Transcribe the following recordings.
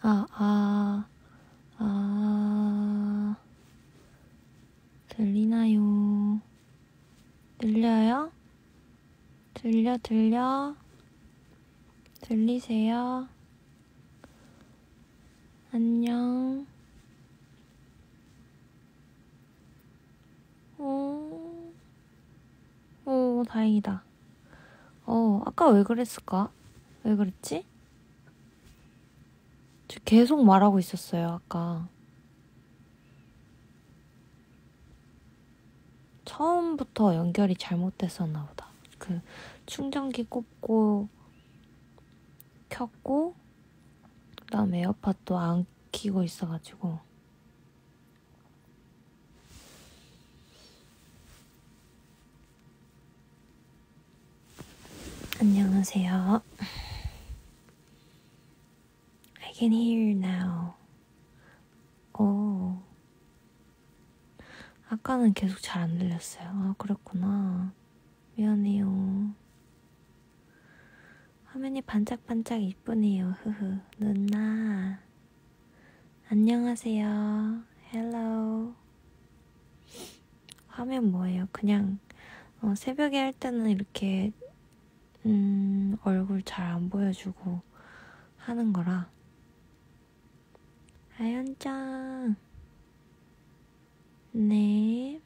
아, 아, 아, 들리나요? 들려요? 들려, 들려? 들리세요? 안녕. 오, 오, 다행이다. 어, 아까 왜 그랬을까? 왜 그랬지? 저 계속 말하고 있었어요, 아까. 처음부터 연결이 잘못됐었나 보다. 그 충전기 꼽고 켰고 그다음 에어팟도 안 키고 있어가지고 안녕하세요. Can hear now. 오. 아까는 계속 잘 안 들렸어요. 아, 그랬구나. 미안해요. 화면이 반짝반짝 이쁘네요. 흐흐. 누나. 안녕하세요. Hello. 화면 뭐예요? 그냥 어, 새벽에 할 때는 이렇게 음, 얼굴 잘 안 보여주고 하는 거라. 아연짱. 네.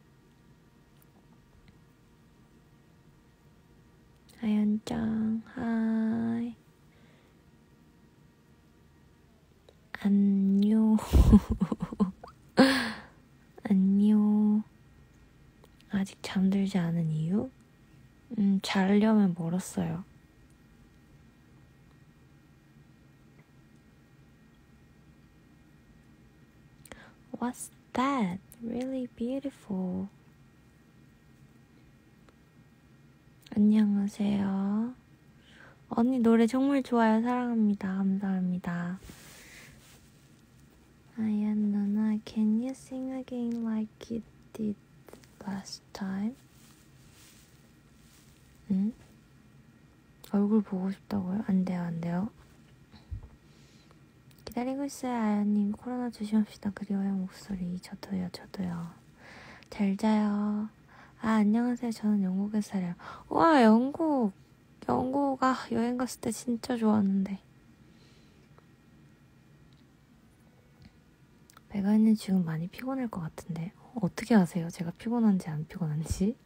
아연짱, 하이. 안녕. 안녕. 아직 잠들지 않은 이유? 음, 자려면 멀었어요. What's that? Really beautiful. 안녕하세요. 언니 노래 정말 좋아요. 사랑합니다. 감사합니다. 아연 누나, can you sing again like you did last time? 응? 얼굴 보고 싶다고요? 안 돼요, 안 돼요. 기다리고 있어요, 아연님. 코로나 조심합시다. 그리워요, 목소리. 저도요, 저도요. 잘 자요. 아, 안녕하세요. 저는 영국에 살아요. 와, 영국. 영국, 아, 여행 갔을 때 진짜 좋았는데. 배가있는 지금 많이 피곤할 것 같은데. 어떻게 아세요? 제가 피곤한지 안 피곤한지?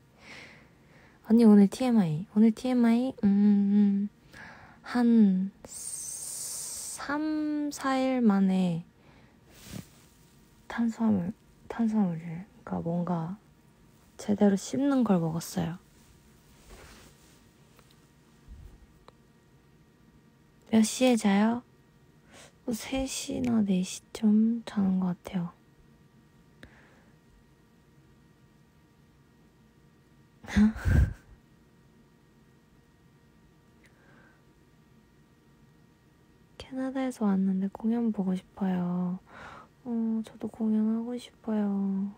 언니 오늘 TMI. 오늘 TMI, 음, 한 3, 4일 만에 탄수화물, 탄수화물을, 그러니까 뭔가 제대로 씹는 걸 먹었어요. 몇 시에 자요? 3시나 4시쯤 자는 것 같아요. 캐나다에서 왔는데 공연 보고 싶어요. 어, 저도 공연하고 싶어요.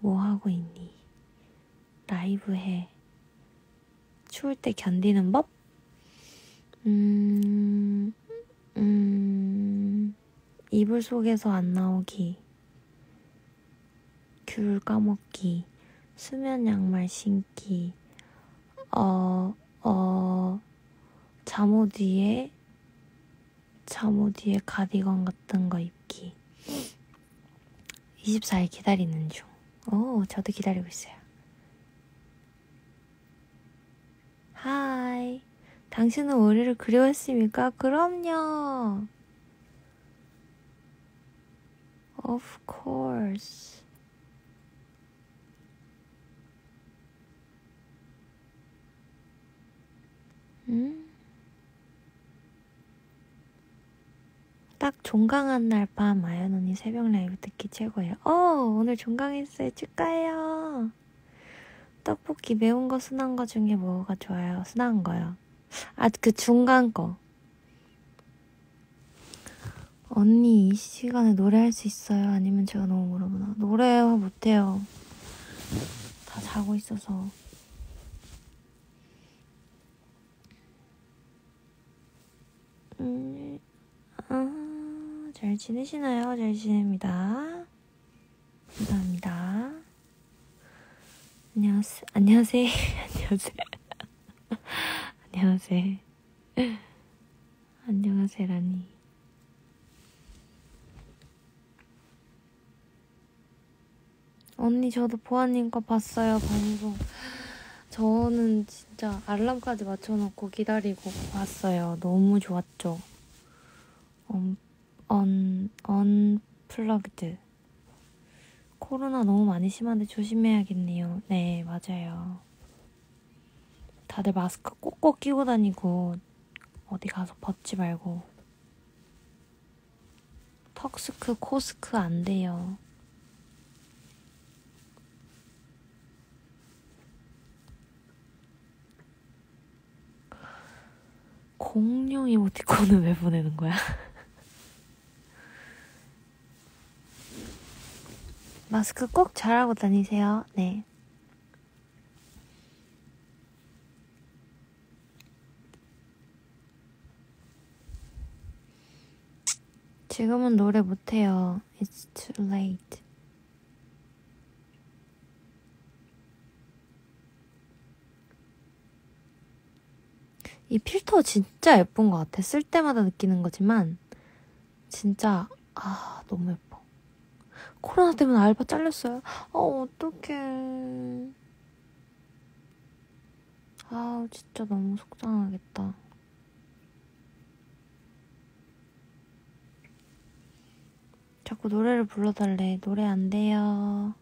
뭐 하고 있니? 라이브 해. 추울 때 견디는 법? 음, 음, 이불 속에서 안 나오기. 귤 까먹기. 수면 양말 신기. 어, 어, 잠옷 위에, 잠옷 위에 가디건 같은 거 입기. 24일 기다리는 중. 오, 저도 기다리고 있어요. 하이. 당신은 우리를 그리웠습니까? 그럼요. Of course. 음? 딱 종강한 날 밤 아연 언니 새벽 라이브 듣기 최고예요. 어, 오늘 종강했어요. 축하해요. 떡볶이 매운 거 순한 거 중에 뭐가 좋아요? 순한 거요. 아, 그 중간 거. 언니 이 시간에 노래할 수 있어요? 아니면 제가 너무 물어보나? 노래 못해요. 다 자고 있어서. 음, 잘 지내시나요? 잘 지냅니다. 감사합니다. 안녕하세요. 안녕하세요. 안녕하세요. 안녕하세요. 안녕하세요, 라니. 언니, 저도 보아님 거 봤어요, 방송. 저는 진짜 알람까지 맞춰놓고 기다리고 봤어요. 너무 좋았죠? 언, 언, 언플러그드. 코로나 너무 많이 심한데 조심해야겠네요. 네, 맞아요. 다들 마스크 꼭꼭 끼고 다니고 어디 가서 벗지 말고 턱스크, 코스크 안 돼요. 공룡 이모티콘은 왜 보내는 거야? 마스크 꼭 잘하고 다니세요. 네. 지금은 노래 못해요. It's too late. 이 필터 진짜 예쁜 것 같아. 쓸 때마다 느끼는 거지만, 진짜, 아, 너무 예뻐. 코로나 때문에 알바 잘렸어요. 어, 어떡해. 아, 진짜 너무 속상하겠다. 자꾸 노래를 불러달래. 노래 안 돼요.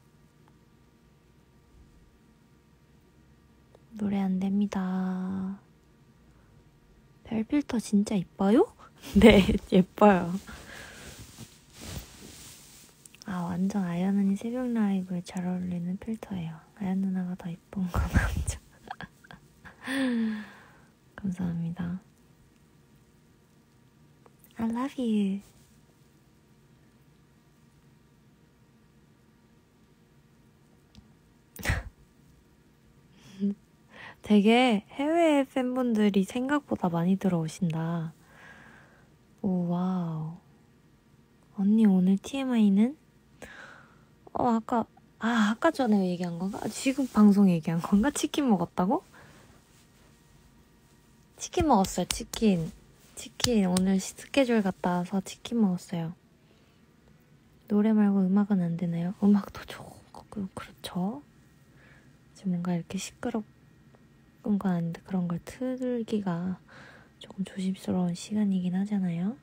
노래 안 됩니다. 별 필터 진짜 이뻐요? 네, 예뻐요. 아, 완전 아연 언니 새벽 라이브에 잘 어울리는 필터예요. 아연 누나가 더 이쁜 건 알죠? 감사합니다. I love you. 되게 해외 팬분들이 생각보다 많이 들어오신다. 오, wow. 언니 오늘 TMI는? 어, 아까, 아, 아까 전에 얘기한 건가? 지금 방송 얘기한 건가? 치킨 먹었다고? 치킨 먹었어요, 치킨. 치킨. 오늘 스케줄 갔다 와서 치킨 먹었어요. 노래 말고 음악은 안 되나요? 음악도 좋고, 그렇죠. 지금 뭔가 이렇게 시끄럽 건 아닌데 그런 걸 틀기가 조금 조심스러운 시간이긴 하잖아요.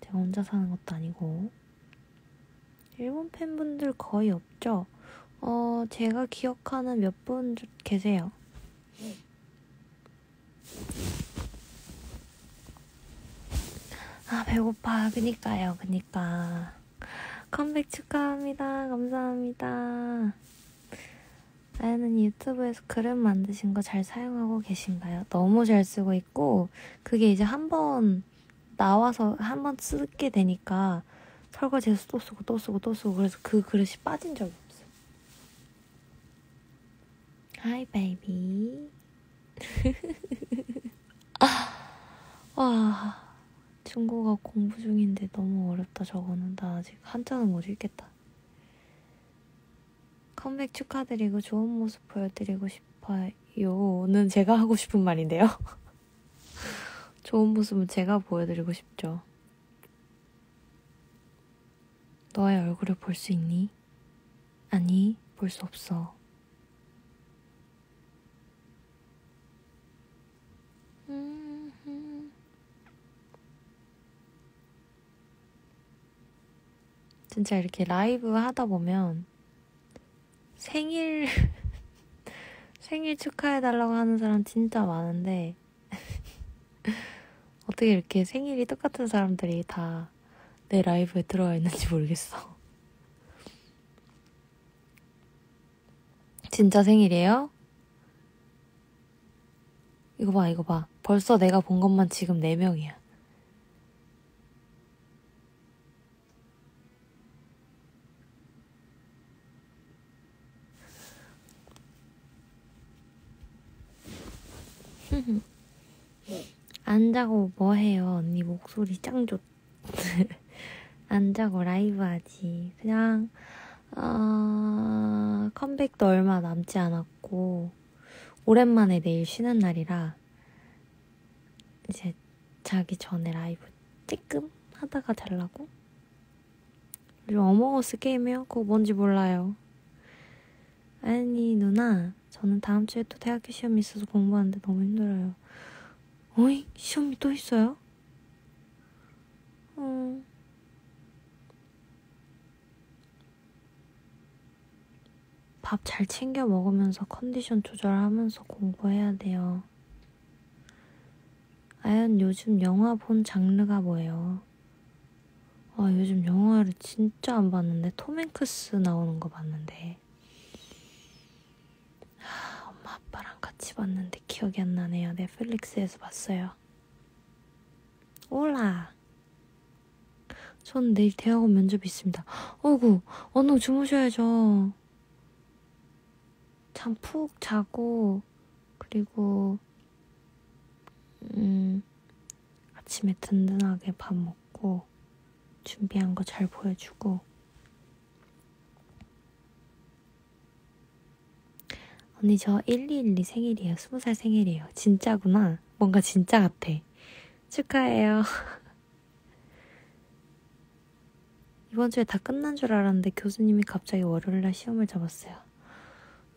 제가 혼자 사는 것도 아니고. 일본 팬분들 거의 없죠? 어, 제가 기억하는 몇 분 계세요. 아, 배고파. 그니까요, 그니까. 컴백 축하합니다. 감사합니다. 아연은 유튜브에서 그릇 만드신 거 잘 사용하고 계신가요? 너무 잘 쓰고 있고 그게 이제 한 번 나와서 한 번 쓰게 되니까 설거지해서 또 쓰고 또 쓰고 또 쓰고 그래서 그 그릇이 빠진 적이 없어요. Hi baby. 와 중국어 공부 중인데 너무 어렵다 저거는 나 아직 한자는 못 읽겠다. 컴백 축하드리고 좋은 모습 보여드리고 싶어요는 제가 하고 싶은 말인데요. 좋은 모습은 제가 보여드리고 싶죠. 너의 얼굴을 볼 수 있니? 아니, 볼 수 없어. 진짜 이렇게 라이브 하다 보면 생일 생일 축하해달라고 하는 사람 진짜 많은데 어떻게 이렇게 생일이 똑같은 사람들이 다 내 라이브에 들어와 있는지 모르겠어. 진짜 생일이에요? 이거 봐, 이거 봐. 벌써 내가 본 것만 지금 4명이야. 안 자고 뭐 해요? 언니 목소리 짱 좋, 안 자고 라이브 하지. 그냥, 어, 컴백도 얼마 남지 않았고, 오랜만에 내일 쉬는 날이라, 이제 자기 전에 라이브 찌끔 하다가 잘라고? 요즘 어몽어스 게임해요? 그거 뭔지 몰라요. 아니, 누나, 저는 다음 주에 또 대학교 시험이 있어서 공부하는데 너무 힘들어요. 어이? 시험이 또 있어요? 음. 밥잘 챙겨 먹으면서 컨디션 조절하면서 공부해야 돼요. 아연 요즘 영화 본 장르가 뭐예요? 아, 요즘 영화를 진짜 안 봤는데, 톰 행크스 나오는 거 봤는데. 아, 엄마 아빠랑 같이 봤는데 기억이 안 나네요. 넷플릭스에서 봤어요. 올라! 전 내일 대학원 면접 있습니다. 어구, 언능 주무셔야죠. 참푹 자고, 그리고, 음, 아침에 든든하게 밥 먹고, 준비한 거 잘 보여주고, 언니 저 1212 생일이에요. 20살 생일이에요. 진짜구나. 뭔가 진짜 같아. 축하해요. 이번 주에 다 끝난 줄 알았는데 교수님이 갑자기 월요일날 시험을 잡았어요.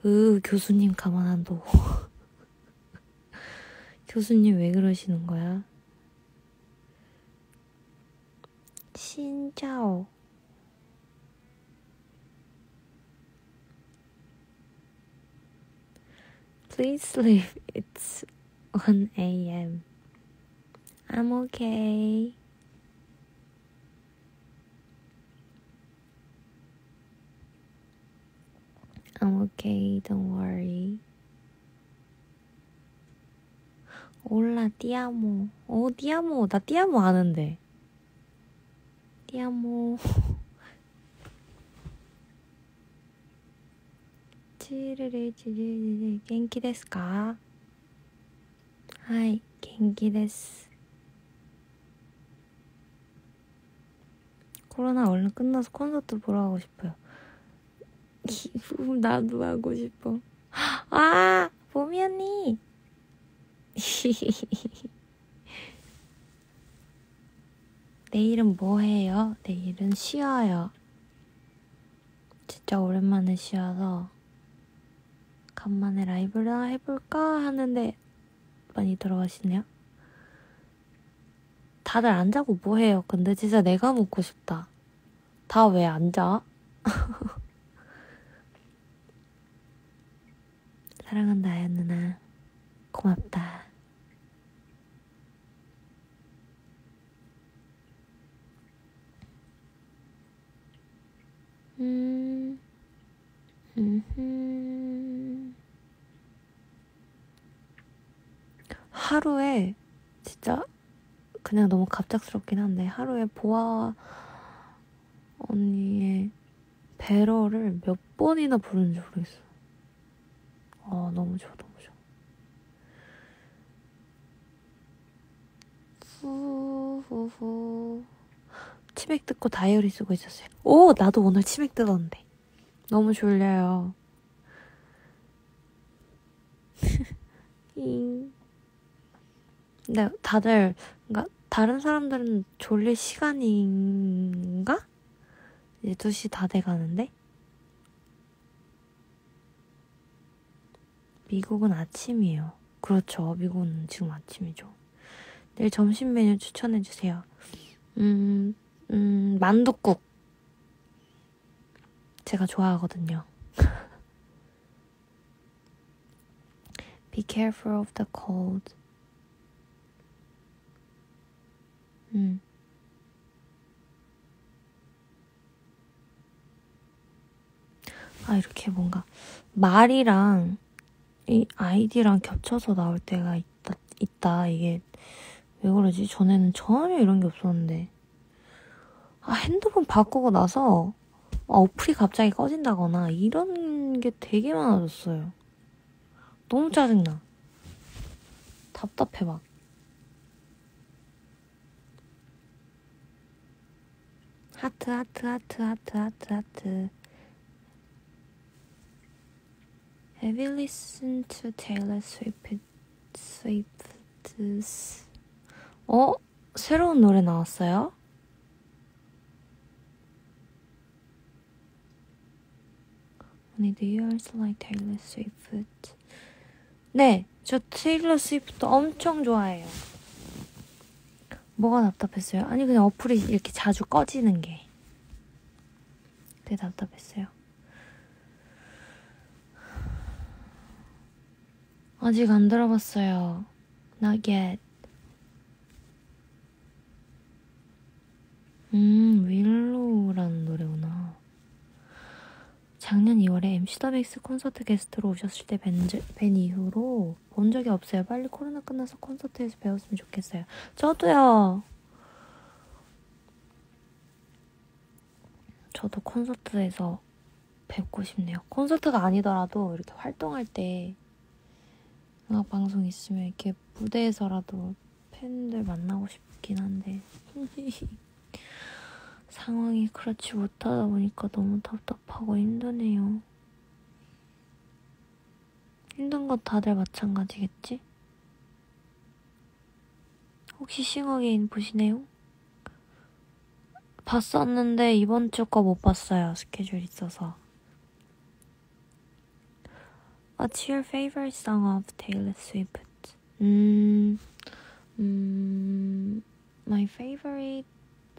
으, 교수님 가만 안 둬. 교수님 왜 그러시는 거야? 신짜오. Please sleep. It's 1 a.m. I'm okay. I'm okay, don't worry. 올라 띠아모. 오, 띠아모. 나 띠아모 아는데. 띠아모. 치르르 치르르 갱키 데스까? はい, 元気です. 코로나 얼른 끝나서 콘서트 보러 가고 싶어요. 나도 하고 싶어. 아, 봄이 언니. 내일은 뭐 해요? 내일은 쉬어요. 진짜 오랜만에 쉬어서 간만에 라이브를 해볼까 하는데 많이 들어가시네요. 다들 안 자고 뭐 해요? 근데 진짜 내가 묻고 싶다. 다 왜 안 자? 사랑한다, 아연 누나. 고맙다. 하루에 진짜 그냥 너무 갑작스럽긴 한데 하루에 보아 언니의 배러를 몇 번이나 부르는지 모르겠어. 어, 너무 좋아, 너무 좋아. 후후후. 치맥 듣고 다이어리 쓰고 있었어요. 오, 나도 오늘 치맥 뜯었는데. 너무 졸려요. 근데 다들, 그니까 다른 사람들은 졸릴 시간인가? 이제 2시 다 돼가는데? 미국은 아침이에요. 그렇죠. 미국은 지금 아침이죠. 내일 점심 메뉴 추천해주세요. 음, 음, 만둣국. 제가 좋아하거든요. Be careful of the cold. 음. 아, 이렇게 뭔가 말이랑 이 아이디랑 겹쳐서 나올 때가 있다, 있다. 이게 왜 그러지? 전에는 전혀 이런 게 없었는데. 아, 핸드폰 바꾸고 나서 아, 어플이 갑자기 꺼진다거나 이런 게 되게 많아졌어요. 너무 짜증나. 답답해 막. 하트 하트 하트 하트 하트 하트 Have you listened to Taylor Swift? Swift's 어? 새로운 노래 나왔어요? Only the years like Taylor Swift. 네, 저 테일러 스위프트 엄청 좋아해요. 뭐가 답답했어요? 아니 그냥 어플이 이렇게 자주 꺼지는 게 되게 답답했어요. 아직 안 들어봤어요. Not yet. 음, 윌로우라는 노래구나. 작년 2월에 MC 더백스 콘서트 게스트로 오셨을 때 뵌 뵌 이후로 본 적이 없어요. 빨리 코로나 끝나서 콘서트에서 배웠으면 좋겠어요. 저도요. 저도 콘서트에서 뵙고 싶네요. 콘서트가 아니더라도 이렇게 활동할 때 음악 방송 있으면 이렇게 무대에서라도 팬들 만나고 싶긴 한데 상황이 그렇지 못하다 보니까 너무 답답하고 힘드네요. 힘든 것 다들 마찬가지겠지? 혹시 싱어게인 보시네요? 봤었는데 이번 주 거 못 봤어요. 스케줄 있어서. What's your favorite song of Taylor Swift? Mm, mm, my favorite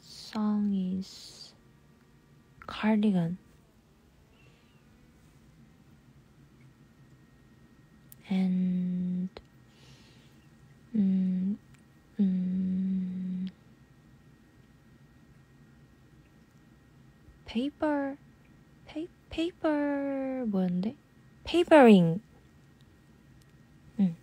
song is Cardigan. And mm, mm, paper, pa- paper 뭔데? Papering. 응.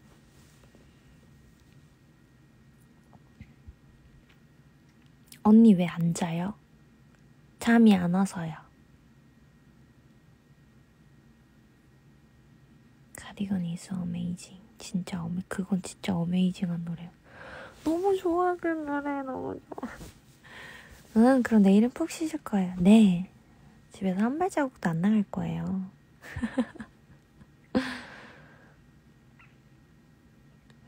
언니 왜 안 자요? 잠이 안 와서요. 가디건 is amazing. 진짜 어메 그건 진짜 어메이징한 노래야. 너무 좋아 그 노래 너무 좋아. 응 그럼 내일은 푹 쉬실 거예요. 네. 집에서 한 발자국도 안 나갈 거예요.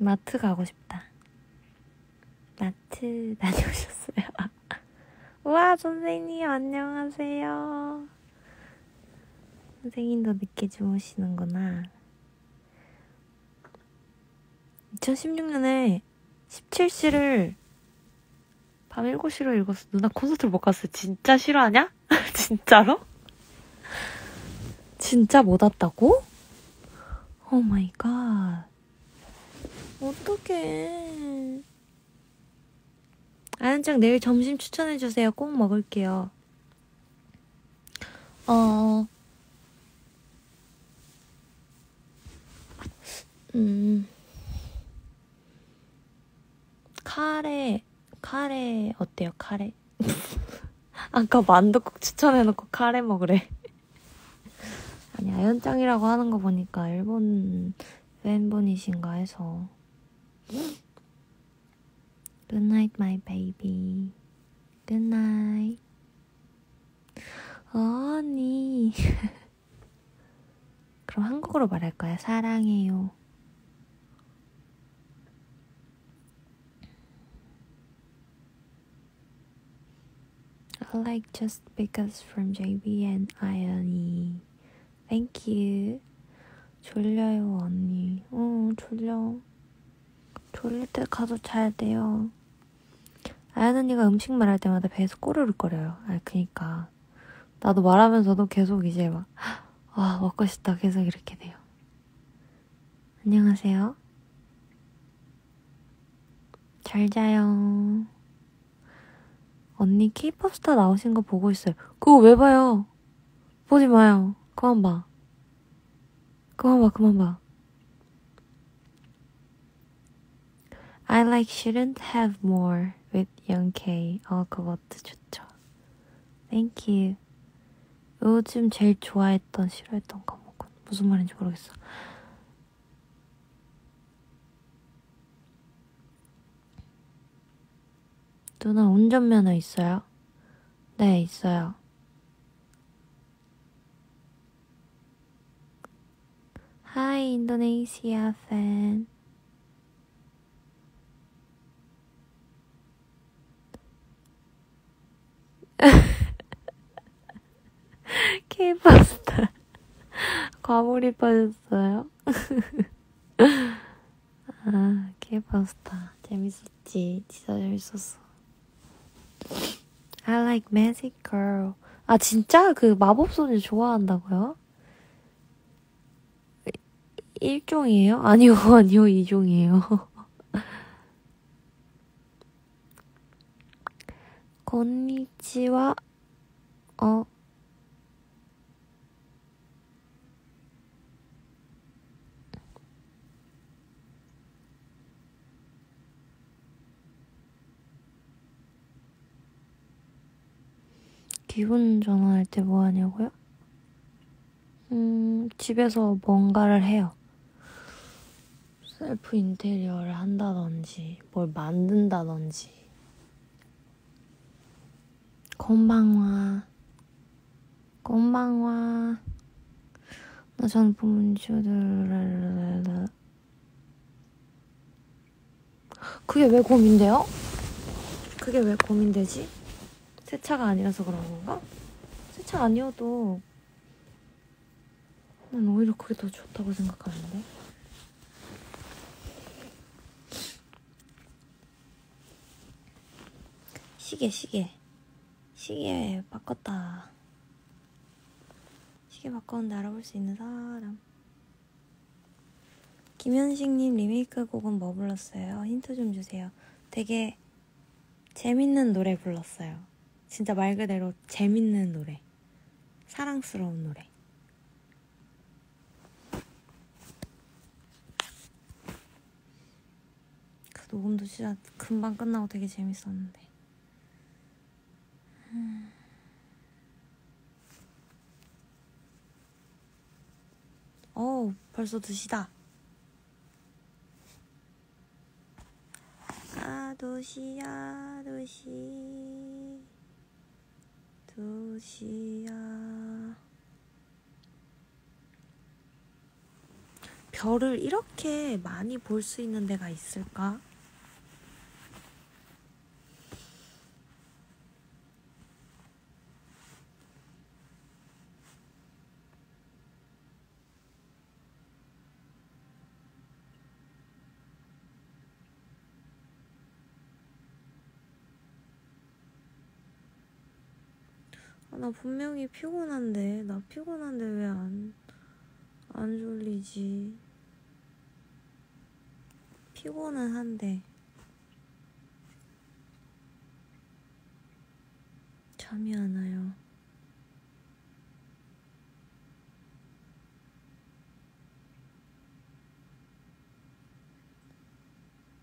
마트 가고 싶다. 마트 다녀오셨어요. 우와, 선생님, 안녕하세요. 선생님도 늦게 주무시는구나. 2016년에 17시를 밤 7시로 읽었어. 누나 콘서트를 못 갔어. 진짜 싫어하냐? 진짜로? 진짜 못 왔다고? Oh my god. 어떡해. 아연짱 내일 점심 추천해주세요. 꼭 먹을게요. 어, 음, 카레, 카레, 어때요, 카레? 아까 만두국 추천해놓고 카레 먹으래. 아니, 아연짱이라고 하는 거 보니까 일본 팬분이신가 해서. Good night, my baby. Good night. 어, 언니. 그럼 한국어로 말할 거야. 사랑해요. I like just because from JB and Iony. Thank you. 졸려요, 언니. 어, 졸려. 졸릴 때 가서 자야 돼요. 아연 언니가 음식 말할 때마다 배에서 꼬르륵거려요. 아, 그니까. 나도 말하면서도 계속 이제 막, 아, 먹고 싶다. 계속 이렇게 돼요. 안녕하세요. 잘 자요. 언니 케이팝 스타 나오신 거 보고 있어요. 그거 왜 봐요? 보지 마요. 그만 봐. 그만 봐, 그만 봐. I like shouldn't have more with Young K. 어, 그것도 좋죠. Thank you. 요즘 제일 좋아했던, 싫어했던 과목은 무슨 말인지 모르겠어. 누나 운전면허 있어요? 네, 있어요. 하이, 인도네시아 팬. 케이팝 스타. 과몰입 하셨어요? 아, 케이팝 스타. 재밌었지. 진짜 재밌었어. I like Magic Girl. 아, 진짜? 그 마법소녀 좋아한다고요? 일종이에요? 아니요, 아니요, 이종이에요. 건니치와, 어, 기분 전환할 때 뭐 하냐고요? 음, 집에서 뭔가를 해요. 셀프 인테리어를 한다든지, 뭘 만든다든지. 들 그게 왜 고민돼요? 그게 왜 고민되지? 새 차가 아니라서 그런 건가? 새 차 아니어도 난 오히려 그게 더 좋다고 생각하는데. 시계, 시계. 시계 바꿨다. 시계 바꿨는데 알아볼 수 있는 사람. 김현식님 리메이크 곡은 뭐 불렀어요? 힌트 좀 주세요. 되게 재밌는 노래 불렀어요. 진짜 말 그대로 재밌는 노래. 사랑스러운 노래. 그 녹음도 진짜 금방 끝나고 되게 재밌었는데. 어 벌써 2시다. 아, 도시야, 도시. 도시야 별을 이렇게 많이 볼 수 있는 데가 있을까? 나 분명히 피곤한데. 나 피곤한데 왜 안 안 졸리지? 피곤은 한데. 잠이 안 와요.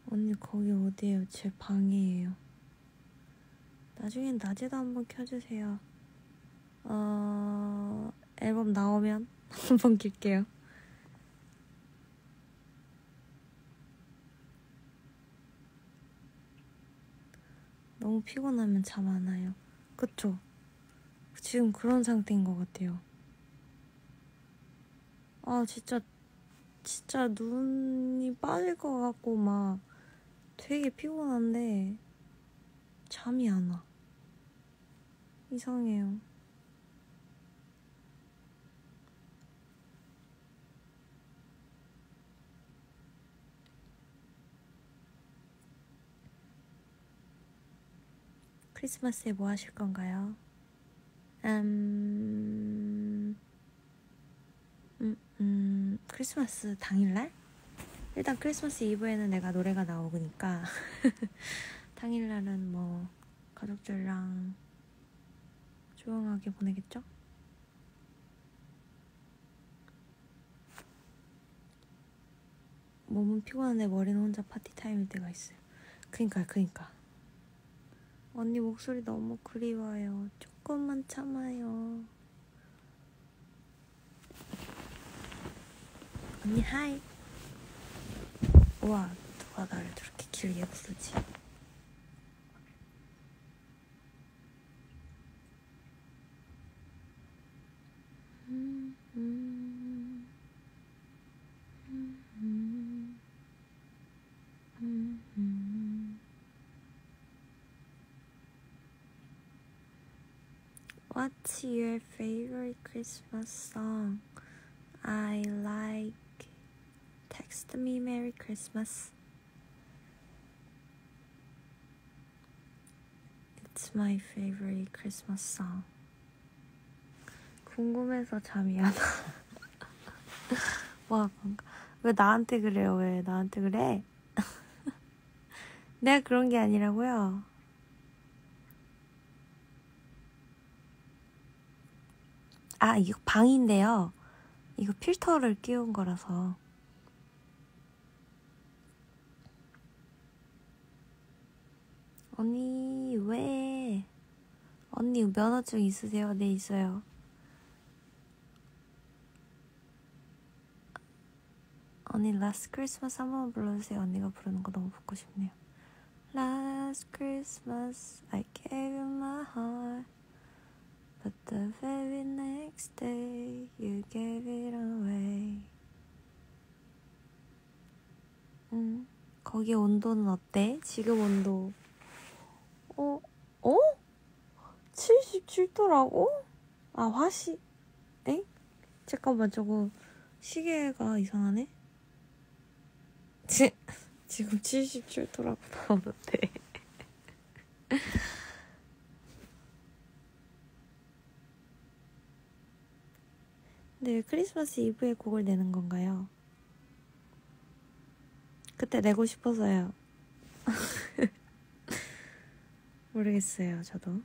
언니 거기 어디에요? 제 방이에요. 나중엔 낮에도 한번 켜주세요 어, 앨범 나오면 한번 낄게요. 너무 피곤하면 잠 안 와요. 그쵸? 지금 그런 상태인 것 같아요. 아, 진짜, 진짜 눈이 빠질 것 같고, 막 되게 피곤한데, 잠이 안 와. 이상해요. 크리스마스에 뭐 하실 건가요? 음, 음, 음, 크리스마스 당일날? 일단 크리스마스 이브에는 내가 노래가 나오니까 당일날은 뭐 가족들이랑 조용하게 보내겠죠? 몸은 피곤한데 머리는 혼자 파티 타임일 때가 있어요. 그니까, 그니까. 언니 목소리 너무 그리워요. 조금만 참아요. 언니 하이. 우와 누가 나를 저렇게 길게 부르지? your favorite Christmas song? I like Text Me Merry Christmas. It's my favorite Christmas song. 궁금해서 잠이 안 와. 와, 왜 나한테 그래요? 왜 나한테 그래? 내가 그런 게 아니라고요. 아, 이거 방인데요. 이거 필터를 끼운 거라서. 언니, 왜? 언니, 면허증 있으세요? 네, 있어요. 언니, Last Christmas 한 번 불러주세요. 언니가 부르는 거 너무 듣고 싶네요. Last Christmas, I gave you my heart. But the very next day, you gave it away. 음, 거기 온도는 어때? 지금 온도. 어? 어? 77도라고? 아, 화시. 에? 잠깐만, 저거 시계가 이상하네? 지, 지금 77도라고 나오는데. 왜 크리스마스 이브에 곡을 내는 건가요? 그때 내고 싶어서요. 모르겠어요, 저도.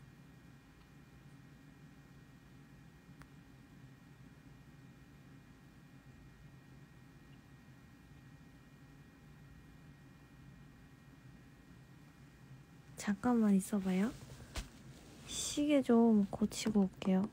잠깐만 있어봐요. 시계 좀 고치고 올게요.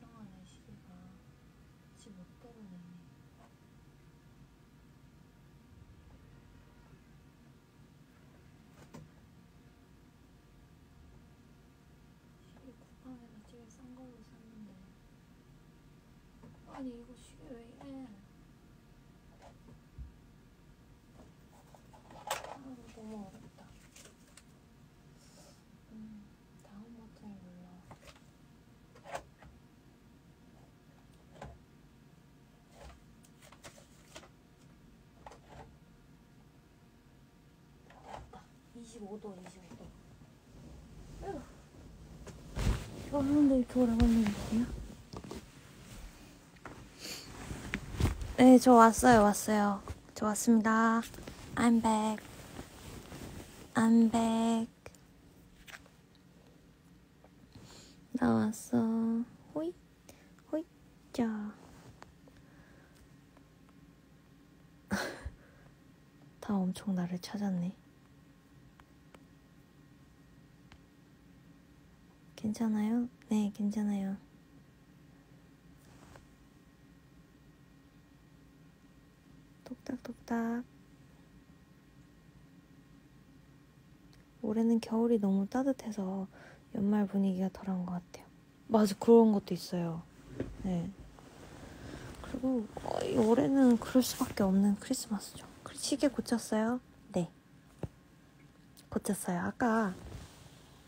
이상하네 시계가 지 못대로 내네 시계 쿠팡에서 제일 싼 걸로 샀는데 아니 이거 시계 왜 이래 아 너무 어렵다 음 다음 버튼을 눌러 됐다. 25도, 25도. 이거 하는데 이렇게 오래 걸리는데요? 네, 저 왔어요, 왔어요. 저 왔습니다. I'm back. I'm back. 나 왔어. 호잇, 호잇, 자. 다 엄청 나를 찾았네. 괜찮아요? 네, 괜찮아요. 똑딱똑딱. 올해는 겨울이 너무 따뜻해서 연말 분위기가 덜한 것 같아요. 맞아, 그런 것도 있어요. 네. 그리고 어, 이 올해는 그럴 수밖에 없는 크리스마스죠. 그 시계 고쳤어요? 네. 고쳤어요. 아까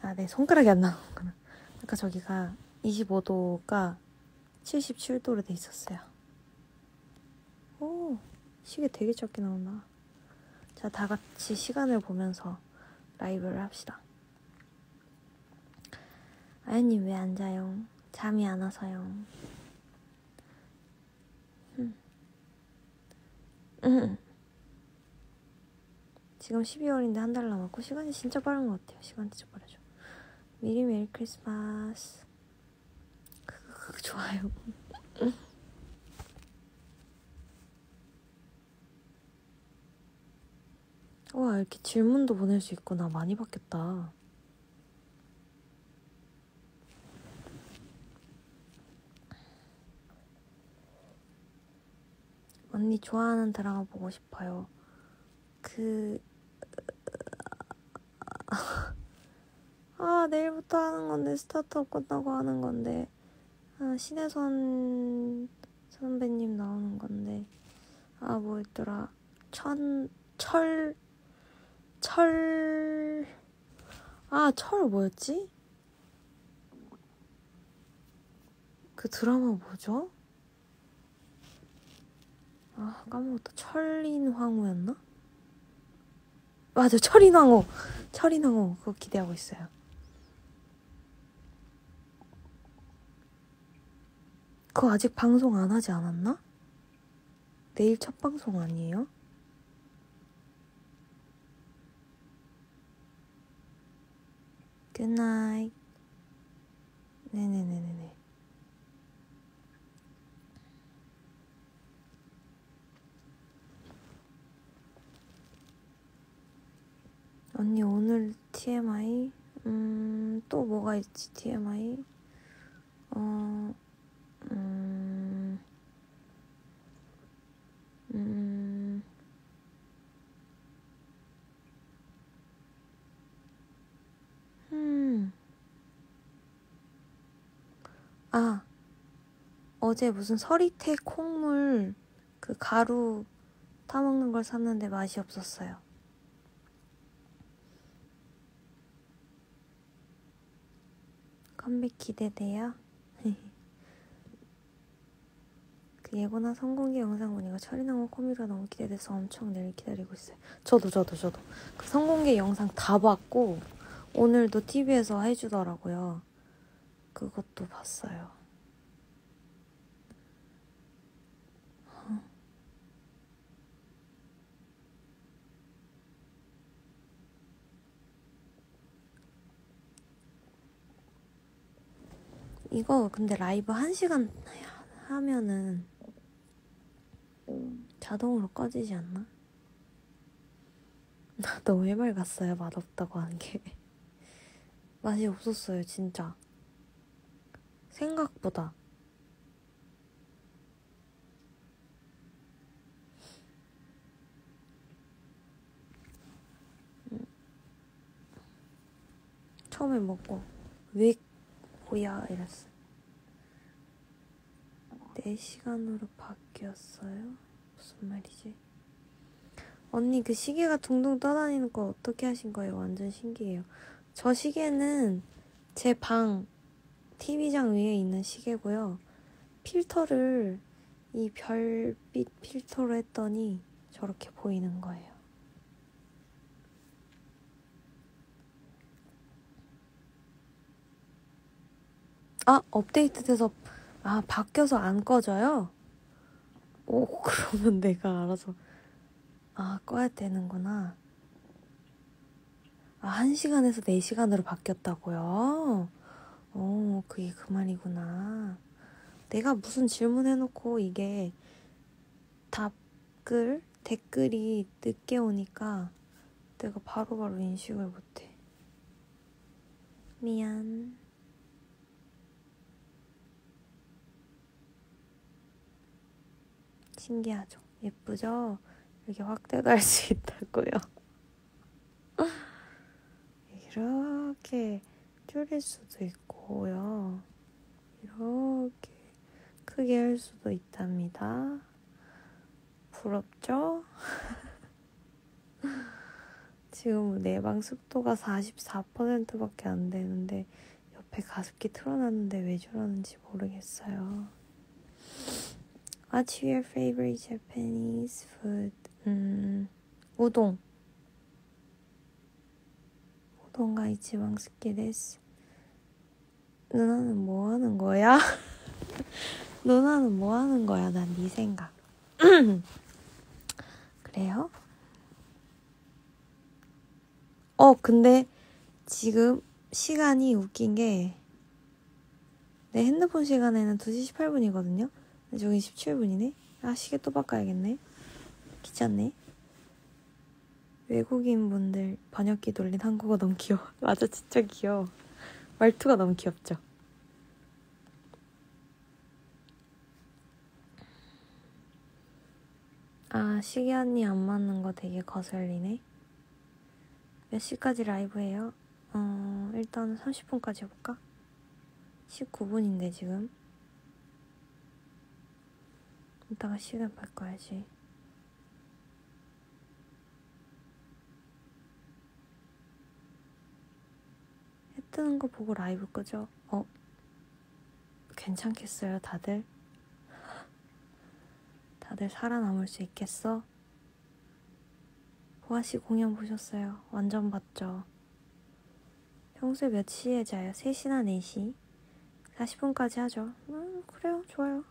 아, 네, 손가락이 안 나오는구나. 아까 저기가 25도가 77도로 돼 있었어요. 오, 시계 되게 적게 나온다. 자, 다 같이 시간을 보면서 라이브를 합시다. 아연님 왜 안 자요? 잠이 안 와서요. 지금 12월인데 한 달 남았고 시간이 진짜 빠른 것 같아요. 시간 진짜 빠르죠. 미리 메리 크리스마스. 좋아요. 와, 이렇게 질문도 보낼 수 있구나. 많이 바뀌었다. 언니 좋아하는 드라마 보고 싶어요. 그, 아, 내일부터 하는 건데, 스타트업 끝나고 하는 건데, 아, 신혜선 선배님 나오는 건데, 아, 뭐였더라. 천, 철, 철, 아, 철 뭐였지? 그 드라마 뭐죠? 아, 까먹었다. 철인왕후였나? 맞아, 철인왕후. 철인왕후. 그거 기대하고 있어요. 그거 아직 방송 안 하지 않았나? 내일 첫 방송 아니에요? Good night. 네네네네네. 언니 오늘 TMI? 음, 또 뭐가 있지, TMI? 어, 음, 음, 음. 아, 어제 무슨 서리태 콩물 그 가루 타먹는 걸 샀는데 맛이 없었어요. 컴백 기대돼요? 그 예고나 성공개 영상 보니까 철이나무 코미가 너무 기대돼서 엄청 내일 기다리고 있어요. 저도 저도 저도 그 성공개 영상 다 봤고 오늘도 TV에서 해주더라고요. 그것도 봤어요. 이거 근데 라이브 1시간 하면은 자동으로 꺼지지 않나? 나 너무 해맑았어요. 맛없다고 하는 게. 맛이 없었어요, 진짜. 생각보다. 음. 처음에 먹고 왜 뭐야 이랬어. 4시간으로 바뀌었어요? 무슨 말이지? 언니 그 시계가 둥둥 떠다니는 거 어떻게 하신 거예요? 완전 신기해요. 저 시계는 제 방 TV장 위에 있는 시계고요. 필터를 이 별빛 필터로 했더니 저렇게 보이는 거예요. 아, 업데이트 돼서 아, 바뀌어서 안 꺼져요? 오, 그러면 내가 알아서 아, 꺼야 되는구나. 아, 1시간에서 4시간으로 바뀌었다고요? 오, 그게 그 말이구나. 내가 무슨 질문 해놓고 이게 답글, 댓글이 늦게 오니까 내가 바로바로 바로 인식을 못해. 미안. 신기하죠? 예쁘죠? 이렇게 확대도 할 수 있다고요. 이렇게 줄일 수도 있고요. 이렇게 크게 할 수도 있답니다. 부럽죠? 지금 내방 습도가 44%밖에 안 되는데 옆에 가습기 틀어놨는데 왜 저러는지 모르겠어요. What's your favorite Japanese food? 음, 우동. 우동가 이치방 스키 데스. 누나는 뭐 하는 거야? 누나는 뭐 하는 거야? 난 네 생각. 그래요? 어, 근데 지금 시간이 웃긴 게 내 핸드폰 시간에는 2시 18분이거든요? 저기 17분이네? 아, 시계 또 바꿔야겠네. 귀찮네. 외국인 분들 번역기 돌린 한국어 너무 귀여워. 맞아, 진짜 귀여워. 말투가 너무 귀엽죠? 아, 시계 언니 안 맞는 거 되게 거슬리네. 몇 시까지 라이브 해요? 어, 일단 30분까지 해볼까? 19분인데, 지금. 이따가 시간 바꿔야지. 해 뜨는 거 보고 라이브 끄죠? 어? 괜찮겠어요, 다들? 다들 살아남을 수 있겠어? 보아씨 공연 보셨어요? 완전 봤죠? 평소에 몇 시에 자요? 3시나 4시? 40분까지 하죠. 음, 그래요. 좋아요.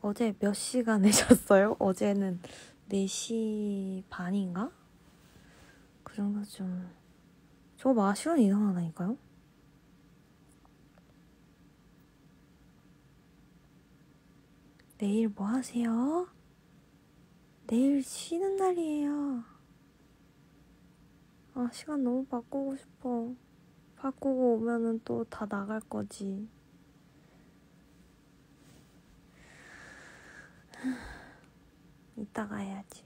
어제 몇 시간에 잤어요? 어제는 4시 반인가? 그 정도 좀. 저거 봐, 시간 이상하다니까요? 내일 뭐 하세요? 내일 쉬는 날이에요. 아, 시간 너무 바꾸고 싶어. 바꾸고 오면은 또 다 나갈 거지. 이따가 해야지.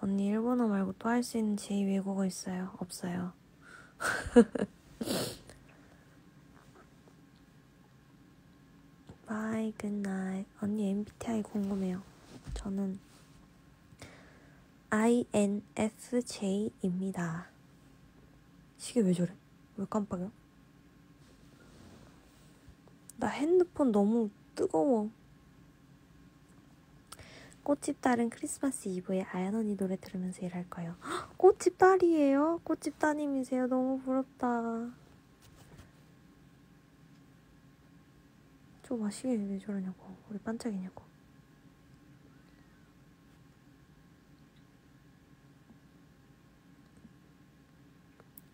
언니 일본어 말고 또 할 수 있는 제2 외국어 있어요? 없어요. Bye good night 언니 MBTI 궁금해요. 저는 INFJ입니다. 시계 왜 저래? 왜 깜빡이야? 나 핸드폰 너무 뜨거워. 꽃집 딸은 크리스마스 이브에 아연 언니 노래 들으면서 일할 거예요. 꽃집 딸이에요? 꽃집 따님이세요? 너무 부럽다. 저 마시게 왜 저러냐고. 우리 반짝이냐고.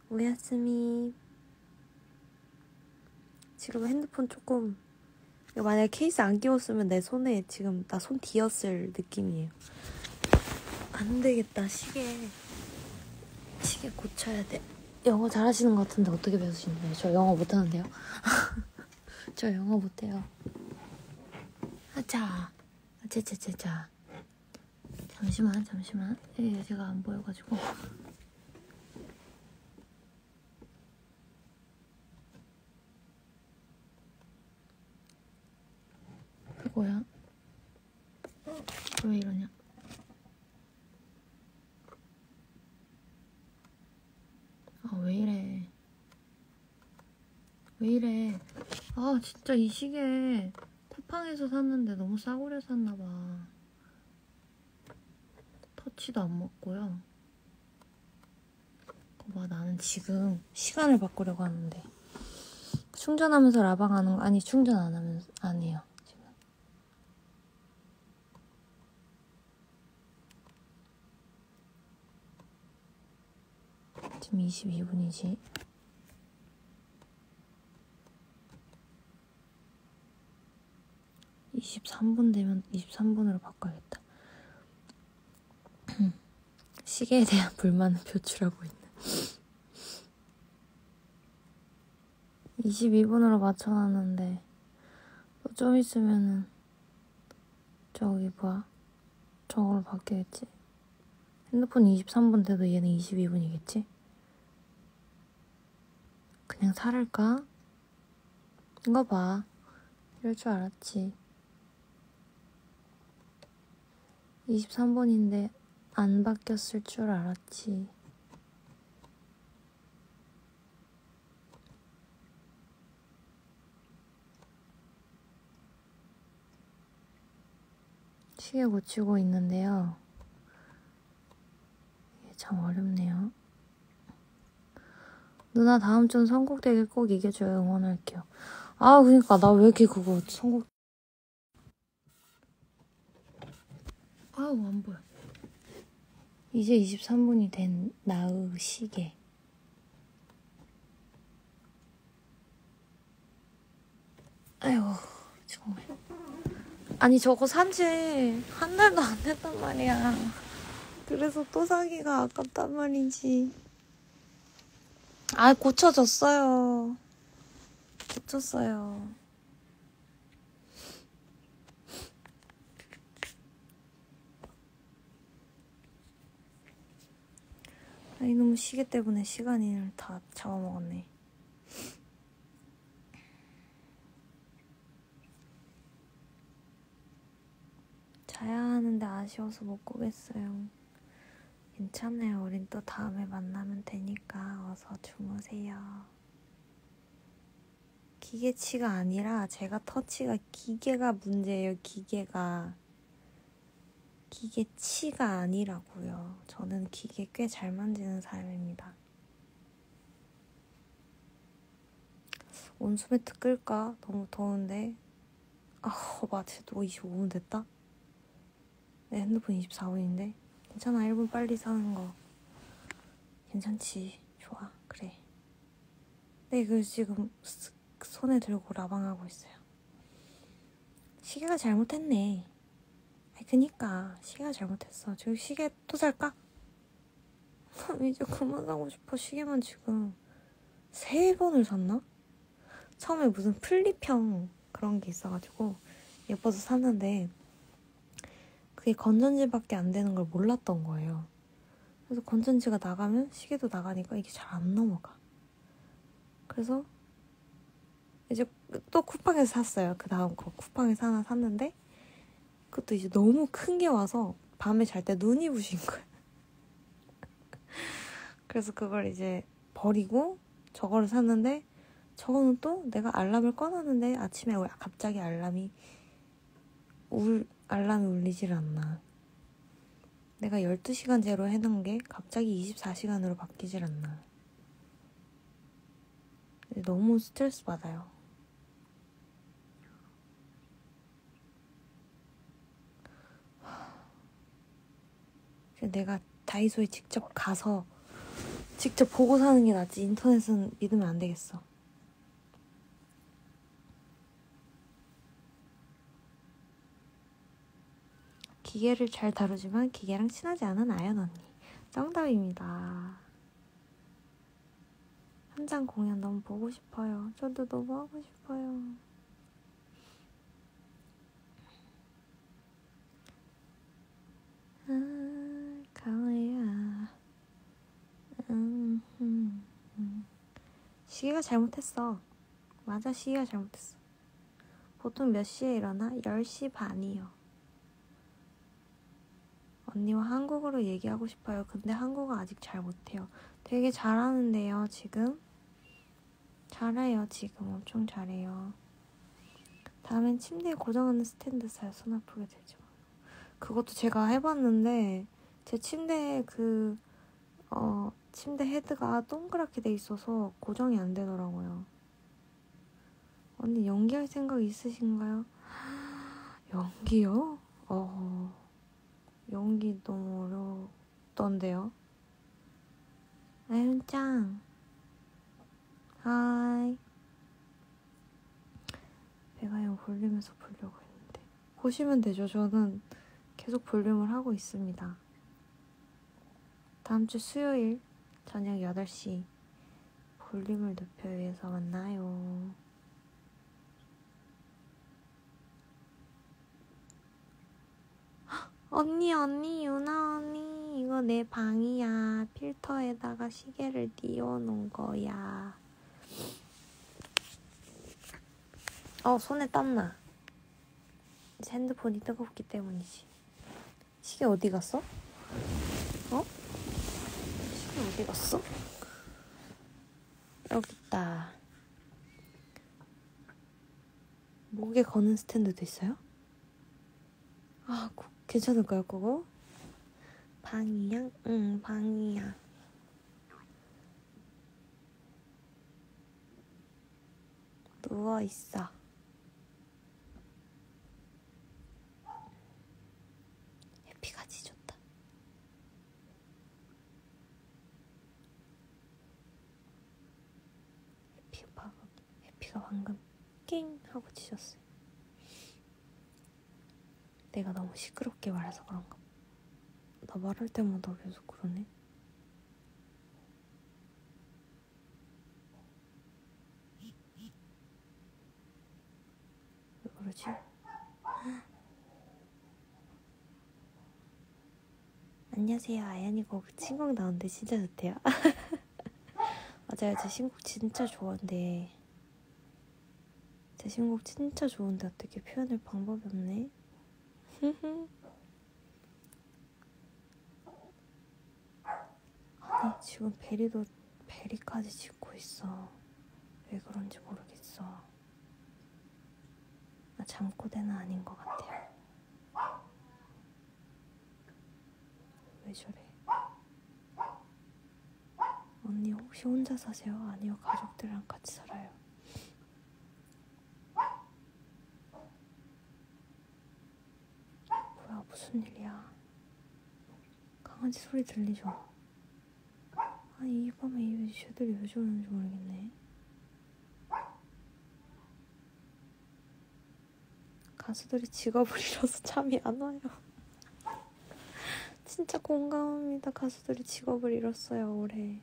오야스미. 지금 핸드폰 조금 만약에 케이스 안 끼웠으면 내 손에 지금 나 손 뒤었을 느낌이에요. 안 되겠다 시계 시계 고쳐야 돼. 영어 잘하시는 것 같은데 어떻게 배우시나요? 저 영어 못하는데요. 저 영어 못해요. 아차, 아차차차차. 잠시만, 잠시만. 예, 제가 안 보여가지고. 이거야? 왜 이러냐? 아, 왜 이래. 왜 이래. 아, 진짜 이 시계 쿠팡에서 샀는데 너무 싸구려 샀나봐. 터치도 안 먹고요. 거봐, 나는 지금 시간을 바꾸려고 하는데. 충전하면서 라방 하는 거, 아니, 충전 안 하면, 안 해요. 지금. 지금 22분이지. 23분 되면 23분으로 바꿔야겠다. 시계에 대한 불만을 표출하고 있는. 22분으로 맞춰놨는데 또 좀 있으면은 저기 뭐야 저걸로 바뀌겠지. 핸드폰 23분 돼도 얘는 22분이겠지? 그냥 살을까? 이거 봐. 이럴 줄 알았지. 23번인데 안 바뀌었을 줄 알았지. 시계 고치고 있는데요. 이게 참 어렵네요. 누나 다음 주 선곡되길 꼭 이겨줘요. 응원할게요. 아, 그니까 나 왜 이렇게 그거 선곡 아우 안 보여. 이제 23분이 된 나의 시계. 아이고 정말. 아니 저거 산지 한 달도 안 됐단 말이야. 그래서 또 사기가 아깝단 말이지. 아 고쳐졌어요. 고쳤어요. 아, 이놈의 시계 때문에 시간을 다 잡아먹었네. 자야 하는데 아쉬워서 못 꾸겠어요. 괜찮아요. 우린 또 다음에 만나면 되니까 어서 주무세요. 기계치가 아니라 제가 터치가 기계가 문제예요. 기계가. 기계치가 아니라고요. 저는 기계 꽤 잘 만지는 사람입니다. 온수매트 끌까? 너무 더운데. 아, 마치도 25분 됐다? 내 핸드폰 24분인데. 괜찮아, 1분 빨리 사는 거. 괜찮지. 좋아, 그래. 네, 그 지금 손에 들고 라방하고 있어요. 시계가 잘못했네. 그니까 시계가 잘못했어. 저 시계 또 살까? 이제 그만 사고 싶어. 시계만 지금 세 번을 샀나? 처음에 무슨 플립형 그런 게 있어가지고 예뻐서 샀는데 그게 건전지밖에 안 되는 걸 몰랐던 거예요. 그래서 건전지가 나가면 시계도 나가니까 이게 잘 안 넘어가. 그래서 이제 또 쿠팡에서 샀어요. 그 다음 거 쿠팡에서 하나 샀는데 그것도 이제 너무 큰 게 와서 밤에 잘 때 눈이 부신 거야. 그래서 그걸 이제 버리고 저거를 샀는데 저거는 또 내가 알람을 꺼놨는데 아침에 왜 갑자기 알람이 울 알람이 울리질 않나. 내가 12시간제로 해놓은 게 갑자기 24시간으로 바뀌질 않나. 너무 스트레스 받아요. 내가 다이소에 직접 가서 직접 보고 사는 게 낫지 인터넷은 믿으면 안 되겠어. 기계를 잘 다루지만 기계랑 친하지 않은 아연 언니. 정답입니다. 현장 공연 너무 보고 싶어요. 저도 너무 하고 싶어요. 아, 가을야. 음, 음, 음. 시계가 잘못했어. 맞아, 시계가 잘못했어. 보통 몇 시에 일어나? 10시 반이요. 언니와 한국어로 얘기하고 싶어요. 근데 한국어 아직 잘 못해요. 되게 잘하는데요, 지금? 잘해요, 지금. 엄청 잘해요. 다음엔 침대에 고정하는 스탠드 사요. 손 아프게 되죠. 그것도 제가 해봤는데, 제 침대에 그, 어, 침대 헤드가 동그랗게 돼 있어서 고정이 안 되더라고요. 언니 연기할 생각 있으신가요? 연기요? 어, 연기 너무 어렵던데요? 아윤짱. 하이. 배가 영 볼륨에서 보려고 했는데. 보시면 되죠. 저는 계속 볼륨을 하고 있습니다. 다음 주 수요일 저녁 8시 볼륨을 높여 위해서 만나요 언니 언니 유나 언니 이거 내 방이야 필터에다가 시계를 띄워놓은 거야 어 손에 땀나 핸드폰이 뜨겁기 때문이지 시계 어디 갔어? 어? 시계 어디 갔어? 여기 있다 목에 거는 스탠드도 있어요? 아 괜찮을까요, 그거? 방이야? 응, 방이야. 누워있어. 해피가 지졌다. 해피, 가 해피가 방금 낑 하고 짖었어요. 내가 너무 시끄럽게 말해서 그런가? 나 말할 때마다 계속 그러네. 왜 그러지? 안녕하세요. 아연이 곡 신곡 나오는데 진짜 좋대요. 맞아요. 제 신곡 진짜 좋아한데 제 신곡 진짜 좋은데 어떻게 표현할 방법이 없네. 아니 지금 베리도 베리까지 짓고 있어. 왜 그런지 모르겠어. 나 잠꼬대는 아닌 것 같아요. 왜 저래? 언니 혹시 혼자 사세요? 아니요 가족들이랑 같이 살아요. 뭐야 무슨 일이야? 강아지 소리 들리죠? 아니 이 밤에 이 쟤들이 왜 저러는지 모르겠네. 가수들이 직업을 잃어서 잠이 안 와요. 진짜 공감합니다. 가수들이 직업을 잃었어요, 올해.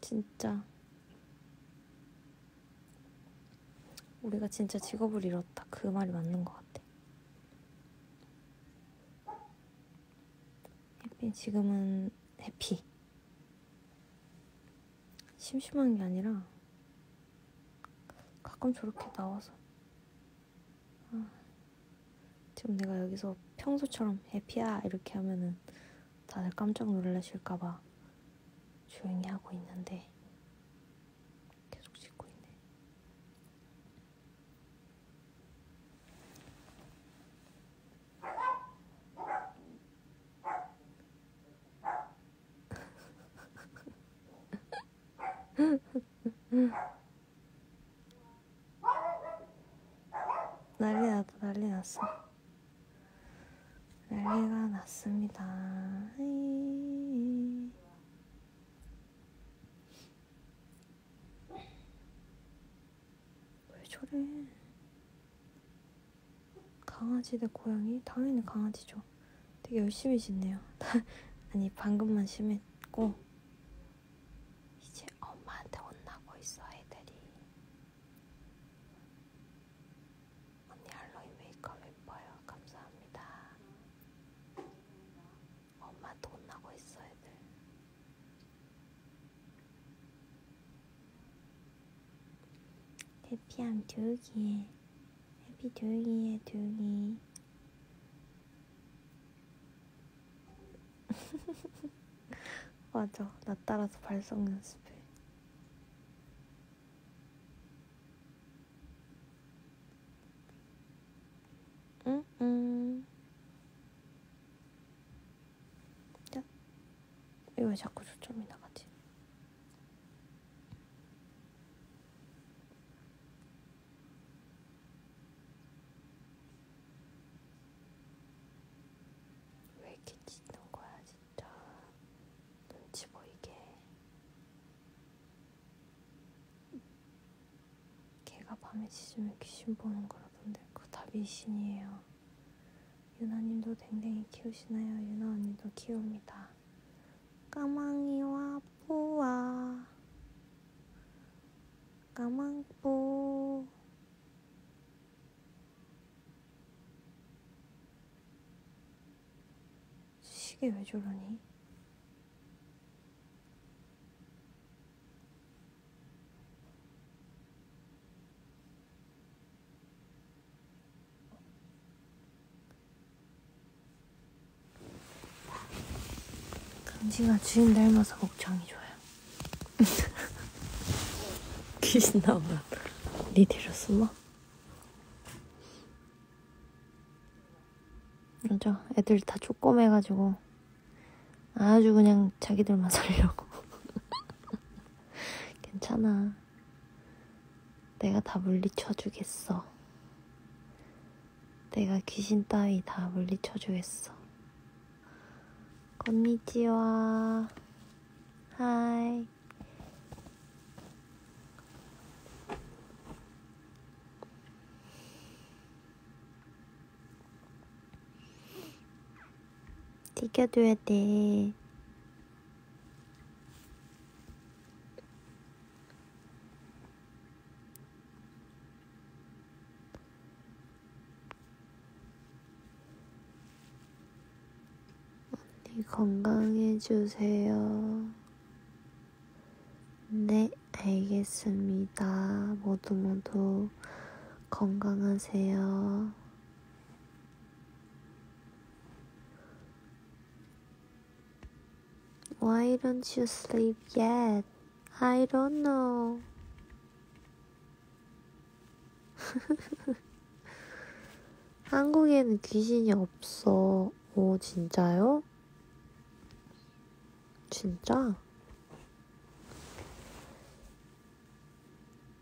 진짜. 우리가 진짜 직업을 잃었다. 그 말이 맞는 것 같아. 해피, 지금은 해피. 심심한 게 아니라 가끔 저렇게 나와서 아, 지금 내가 여기서 평소처럼 해피야 이렇게 하면은 다들 깜짝 놀라실까봐 조용히 하고 있는데 계속 찍고 있네. 난리 났다 난리 났어. 난리가 났습니다. 왜 저래? 강아지 대 고양이? 당연히 강아지죠. 되게 열심히 짖네요. 아니 방금만 심했고 이제 엄마한테 혼나고 있어 애들이 언니 할로윈 메이크업 예뻐요. 감사합니다. 엄마한테 혼나고 있어 애들. 해피함 두기 해피 두기에 두기. 맞아. 나 따라서 발성 연습해. 응, 응. 자, 이거 왜 자꾸 초점이 나가지? 왜 이렇게 짖는 거야, 진짜. 눈치 보이게. 걔가 밤에 귀신 보는 거라던데 그거 다 미신이에요. 유나님도 댕댕이 키우시나요? 유나 언니도 키웁니다. 까망이와 뿌와 까망뿌 시계 왜 저러니? 강진아 주인 닮아서 목청이 좋아요. 귀신 나오면 니 뒤로 숨어. 맞아. 애들 다 쪼꼬매가지고 아주 그냥 자기들만 살려고. 괜찮아. 내가 다 물리쳐주겠어. 내가 귀신 따위 다 물리쳐주겠어. こんにちは。はい。ティキャドゥエテー。 해주세요. 네, 알겠습니다. 모두 모두 건강하세요. Why don't you sleep yet? I don't know. 한국에는 귀신이 없어. 오, 진짜요? 진짜?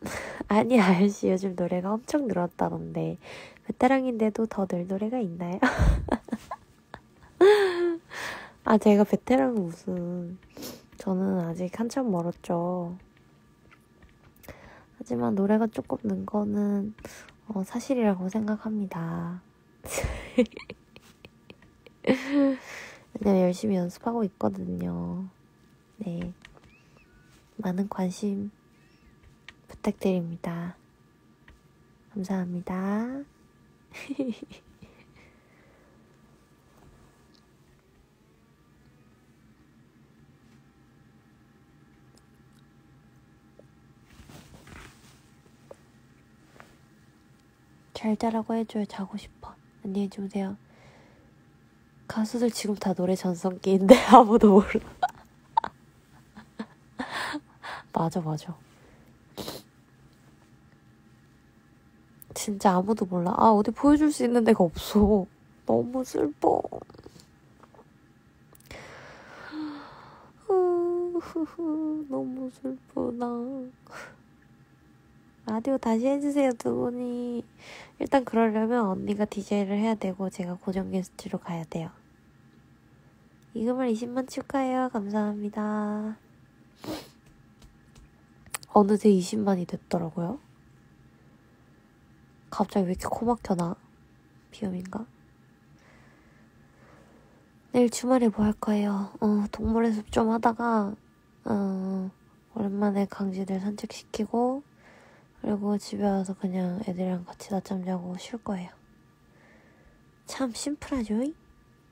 아니, 아저씨 요즘 노래가 엄청 늘었다던데. 베테랑인데도 더 늘 노래가 있나요? 아, 제가 베테랑 무슨. 저는 아직 한참 멀었죠. 하지만 노래가 조금 는 거는 어, 사실이라고 생각합니다. 왜냐면 열심히 연습하고 있거든요. 네. 많은 관심 부탁드립니다. 감사합니다. 잘 자라고 해줘요. 자고 싶어. 안녕히 주무세요. 가수들 지금 다 노래 전성기인데 아무도 몰라. 맞아, 맞아. 진짜 아무도 몰라. 아, 어디 보여줄 수 있는 데가 없어. 너무 슬퍼. 너무 슬프다. 라디오 다시 해주세요, 두 분이. 일단 그러려면 언니가 DJ를 해야 되고 제가 고정 게스트로 가야 돼요. 이금을 20만 축하해요. 감사합니다. 어느새 20만이 됐더라고요. 갑자기 왜 이렇게 코 막혀나? 비염인가? 내일 주말에 뭐 할 거예요? 어, 동물의 숲 좀 하다가, 어, 오랜만에 강지들 산책시키고, 그리고 집에 와서 그냥 애들이랑 같이 낮잠 자고 쉴 거예요. 참 심플하죠?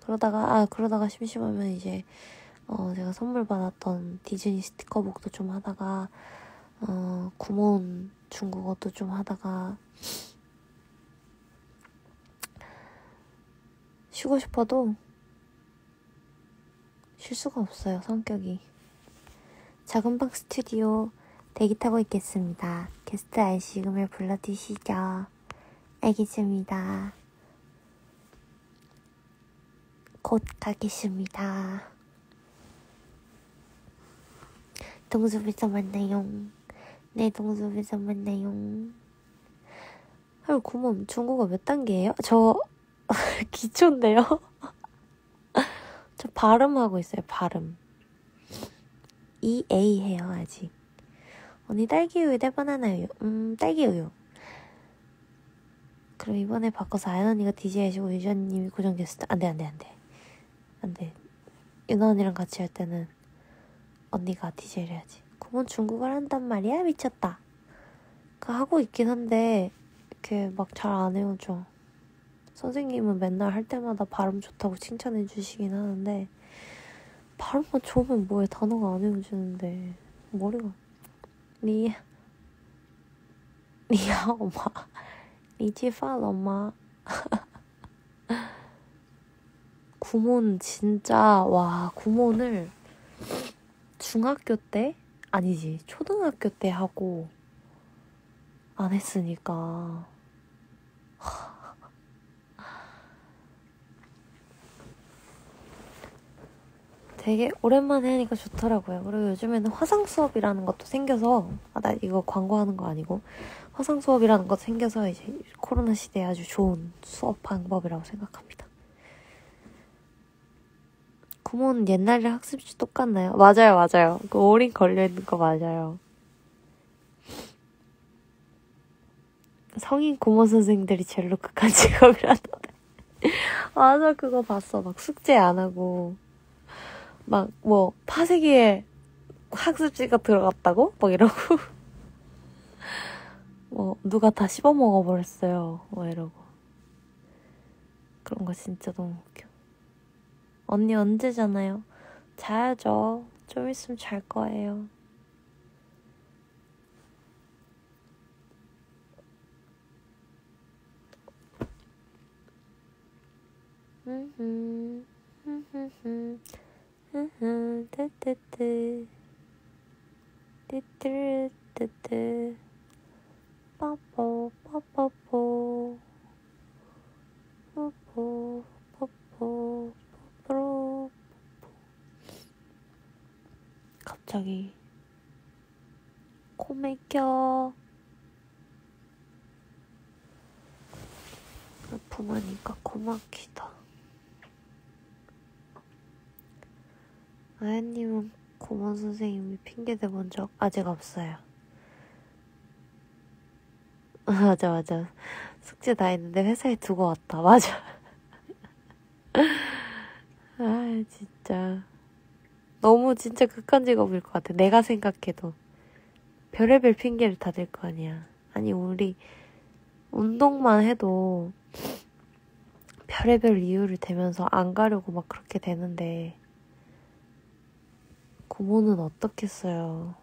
그러다가, 아, 그러다가 심심하면 이제, 어, 제가 선물 받았던 디즈니 스티커북도 좀 하다가, 어, 구몬 중국어도 좀 하다가, 쉬고 싶어도 쉴 수가 없어요, 성격이. 작은 방 스튜디오 대기 타고 있겠습니다. 게스트 알시금을 불러주시죠. 알겠습니다. 곧 가겠습니다. 동숲에서 만나요. 네, 동숲에서 만나요. 헐, 구몬 중국어 몇 단계예요? 저 기초인데요? 저 발음하고 있어요, 발음. EA 해요, 아직. 언니 딸기우유 대 바나나우유 음 딸기우유 그럼 이번에 바꿔서 아연 언니가 DJ 하시고 유전님이 고정됐을 때 안돼 안 돼 안 돼 근데 윤아 언니랑 같이 할 때는 언니가 DJ를 해야지. 그건 중국어를 한단 말이야? 미쳤다. 그 하고 있긴 한데 그 이렇게 막 잘 안 해오죠. 선생님은 맨날 할 때마다 발음 좋다고 칭찬해 주시긴 하는데 발음만 좋으면 뭐해 단어가 안 외워지는데 머리가 니 니야 엄마 니지팔 엄마 구몬 진짜 와 구몬을 중학교 때 아니지 초등학교 때 하고 안 했으니까 되게 오랜만에 하니까 좋더라고요. 그리고 요즘에는 화상 수업이라는 것도 생겨서, 아, 나 이거 광고하는 거 아니고, 화상 수업이라는 것도 생겨서 이제 코로나 시대에 아주 좋은 수업 방법이라고 생각합니다. 구몬 옛날에 학습지 똑같나요? 맞아요, 맞아요. 그 오링 걸려있는 거 맞아요. 성인 고모 선생들이 제일로 극한 직업이라던데. 맞아, 그거 봤어. 막 숙제 안 하고. 막, 뭐, 파세기에 학습지가 들어갔다고? 막 이러고. 뭐, 누가 다 씹어먹어버렸어요. 뭐 이러고. 그런 거 진짜 너무 웃겨. 언니 언제잖아요? 자야죠. 좀 있으면 잘 거예요. 뜨뜨뜨 뜨뜨뜨뜨 빠뽀 빠뽀뽀 뽀뽀 뽀뽀 뽀뽀 갑자기 코 맥혀 아프하니까 코 막히다 아연님은 고모 선생님이 핑계대 본 적 아직 없어요. 맞아, 맞아. 숙제 다 했는데 회사에 두고 왔다. 맞아. 아, 진짜. 너무 진짜 극한 직업일 것 같아. 내가 생각해도. 별의별 핑계를 다 댈 거 아니야. 아니, 우리 운동만 해도 별의별 이유를 대면서 안 가려고 막 그렇게 되는데 고모는 어떻겠어요?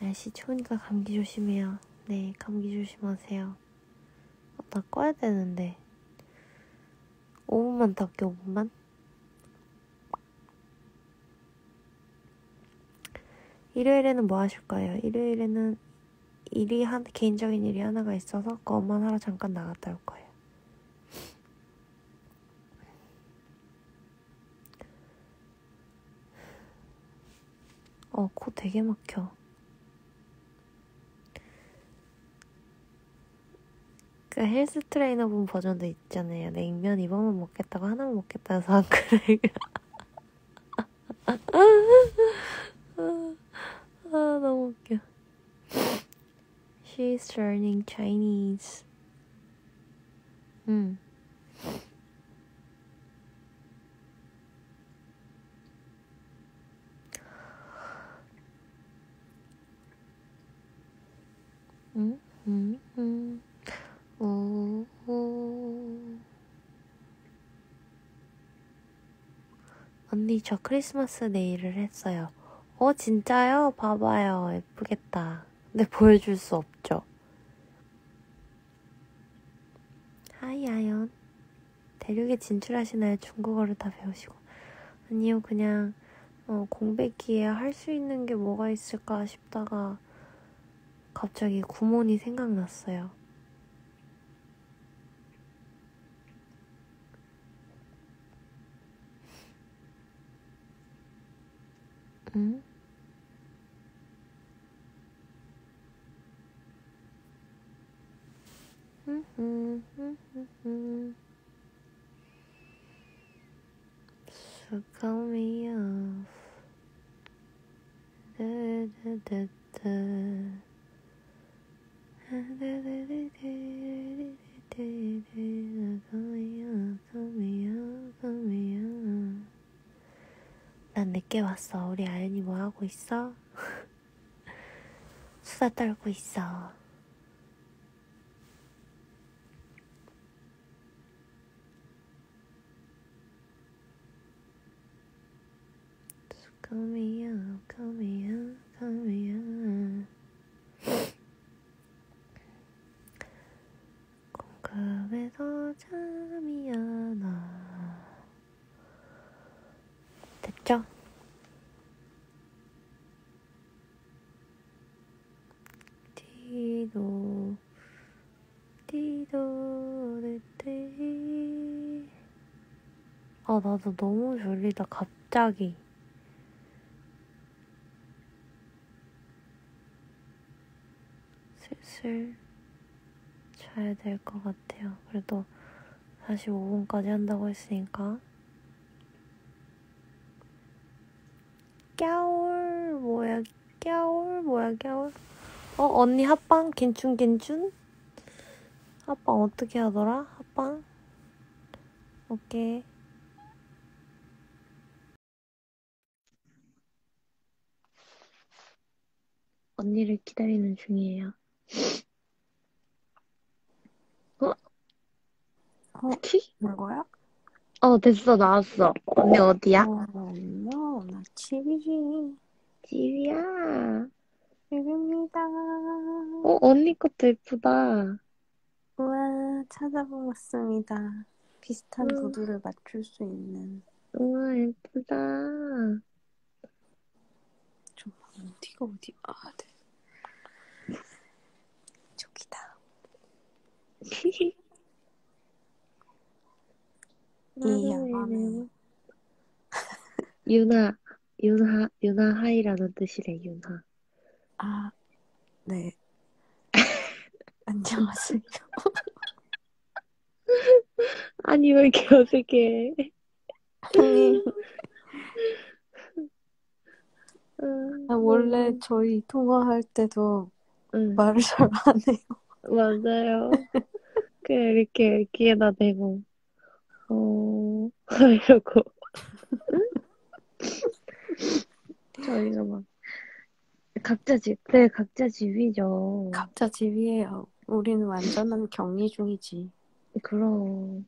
날씨 추우니까 감기 조심해요. 네, 감기 조심하세요. 어, 나 꺼야 되는데. 5분만 더 할게, 5분만. 일요일에는 뭐 하실 거예요? 일요일에는 일이 한 개인적인 일이 하나가 있어서 그것만 하러 잠깐 나갔다 올 거예요. 어, 코 되게 막혀. 그 헬스 트레이너 분 버전도 있잖아요. 냉면 이번만 먹겠다고 하나만 먹겠다 해서 안 그래. 아, 너무 웃겨. She's learning Chinese. 음. 음, 음, 음. 언니, 저 크리스마스 네일을 했어요. 어, 진짜요? 봐봐요. 예쁘겠다. 근데 보여줄 수 없죠. 하이 아연. 대륙에 진출하시나요? 중국어를 다 배우시고. 아니요, 그냥 어, 공백기에 할 수 있는 게 뭐가 있을까 싶다가 갑자기 구몬이 생각났어요. Mm. Mm-hmm, mm-hmm. So call me off. Da, da, da, da. Da, da, da, da, da, da, da, da, da. Call me off. 난 늦게 왔어. 우리 아연이 뭐 하고 있어? 수다 떨고 있어. Call me up. 공급에서 잠이 안 와. 됐죠? 디도, 디도, 데데. 아, 나도 너무 졸리다, 갑자기. 슬슬 자야 될 것 같아요. 그래도 45분까지 한다고 했으니까. 겨울, 뭐야, 겨울 뭐야 겨울 어 언니 합방? 괜춘 괜춘 합방 어떻게 하더라? 합방? 오케이. 언니를 기다리는 중이에요. 어? 어, 키? 뭐야? 어 됐어 나왔어 언니 어디야? 어, no, 나 집이지. 집이야 집입니다. 어 언니 것도 예쁘다 우와, 찾아보았습니다. 비슷한 음. 구두를 맞출 수 있는. 우와 예쁘다 좀 어디가 어디? 아, 네. 저기다. 이 야밤에. 유나, 유나, 유나 하이라는 뜻이래, 유나. 아, 네. 안녕하세요. 아니, 왜 이렇게 어색해. 아, 원래 저희 통화할 때도 응, 말을 잘 안 해요. 맞아요. 그냥 이렇게 귀에다 대고, 어, 이러고. 저희가 막, 각자 집, 네, 각자 집이죠. 각자 집이에요. 우리는 완전한 격리 중이지. 그럼.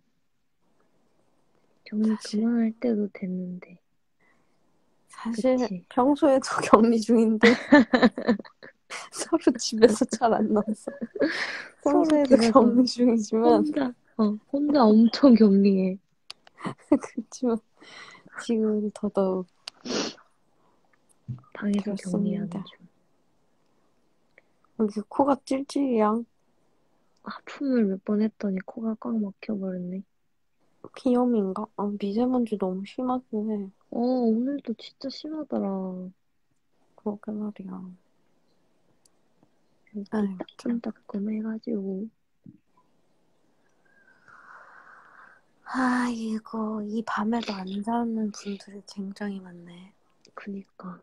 격리 사실- 그만할 때도 됐는데. 사실 그치. 평소에도 격리 중인데 서로 집에서 잘안 서로 평소에도 격리 중이지만 혼자, 어, 혼자 엄청 격리해. 그렇지만 지금 더더욱 방에서. 격리하는 중. 여기 코가 찔찔이야. 하품을 몇 번 했더니 코가 꽉 막혀버렸네. 비염인가? 아, 미세먼지 너무 심하긴 해. 어, 오늘도 진짜 심하더라. 그러게 말이야. 아유, 참. 따끔따끔해가지고. 아이고 이 밤에도 안 자는 분들이 굉장히 많네. 그니까.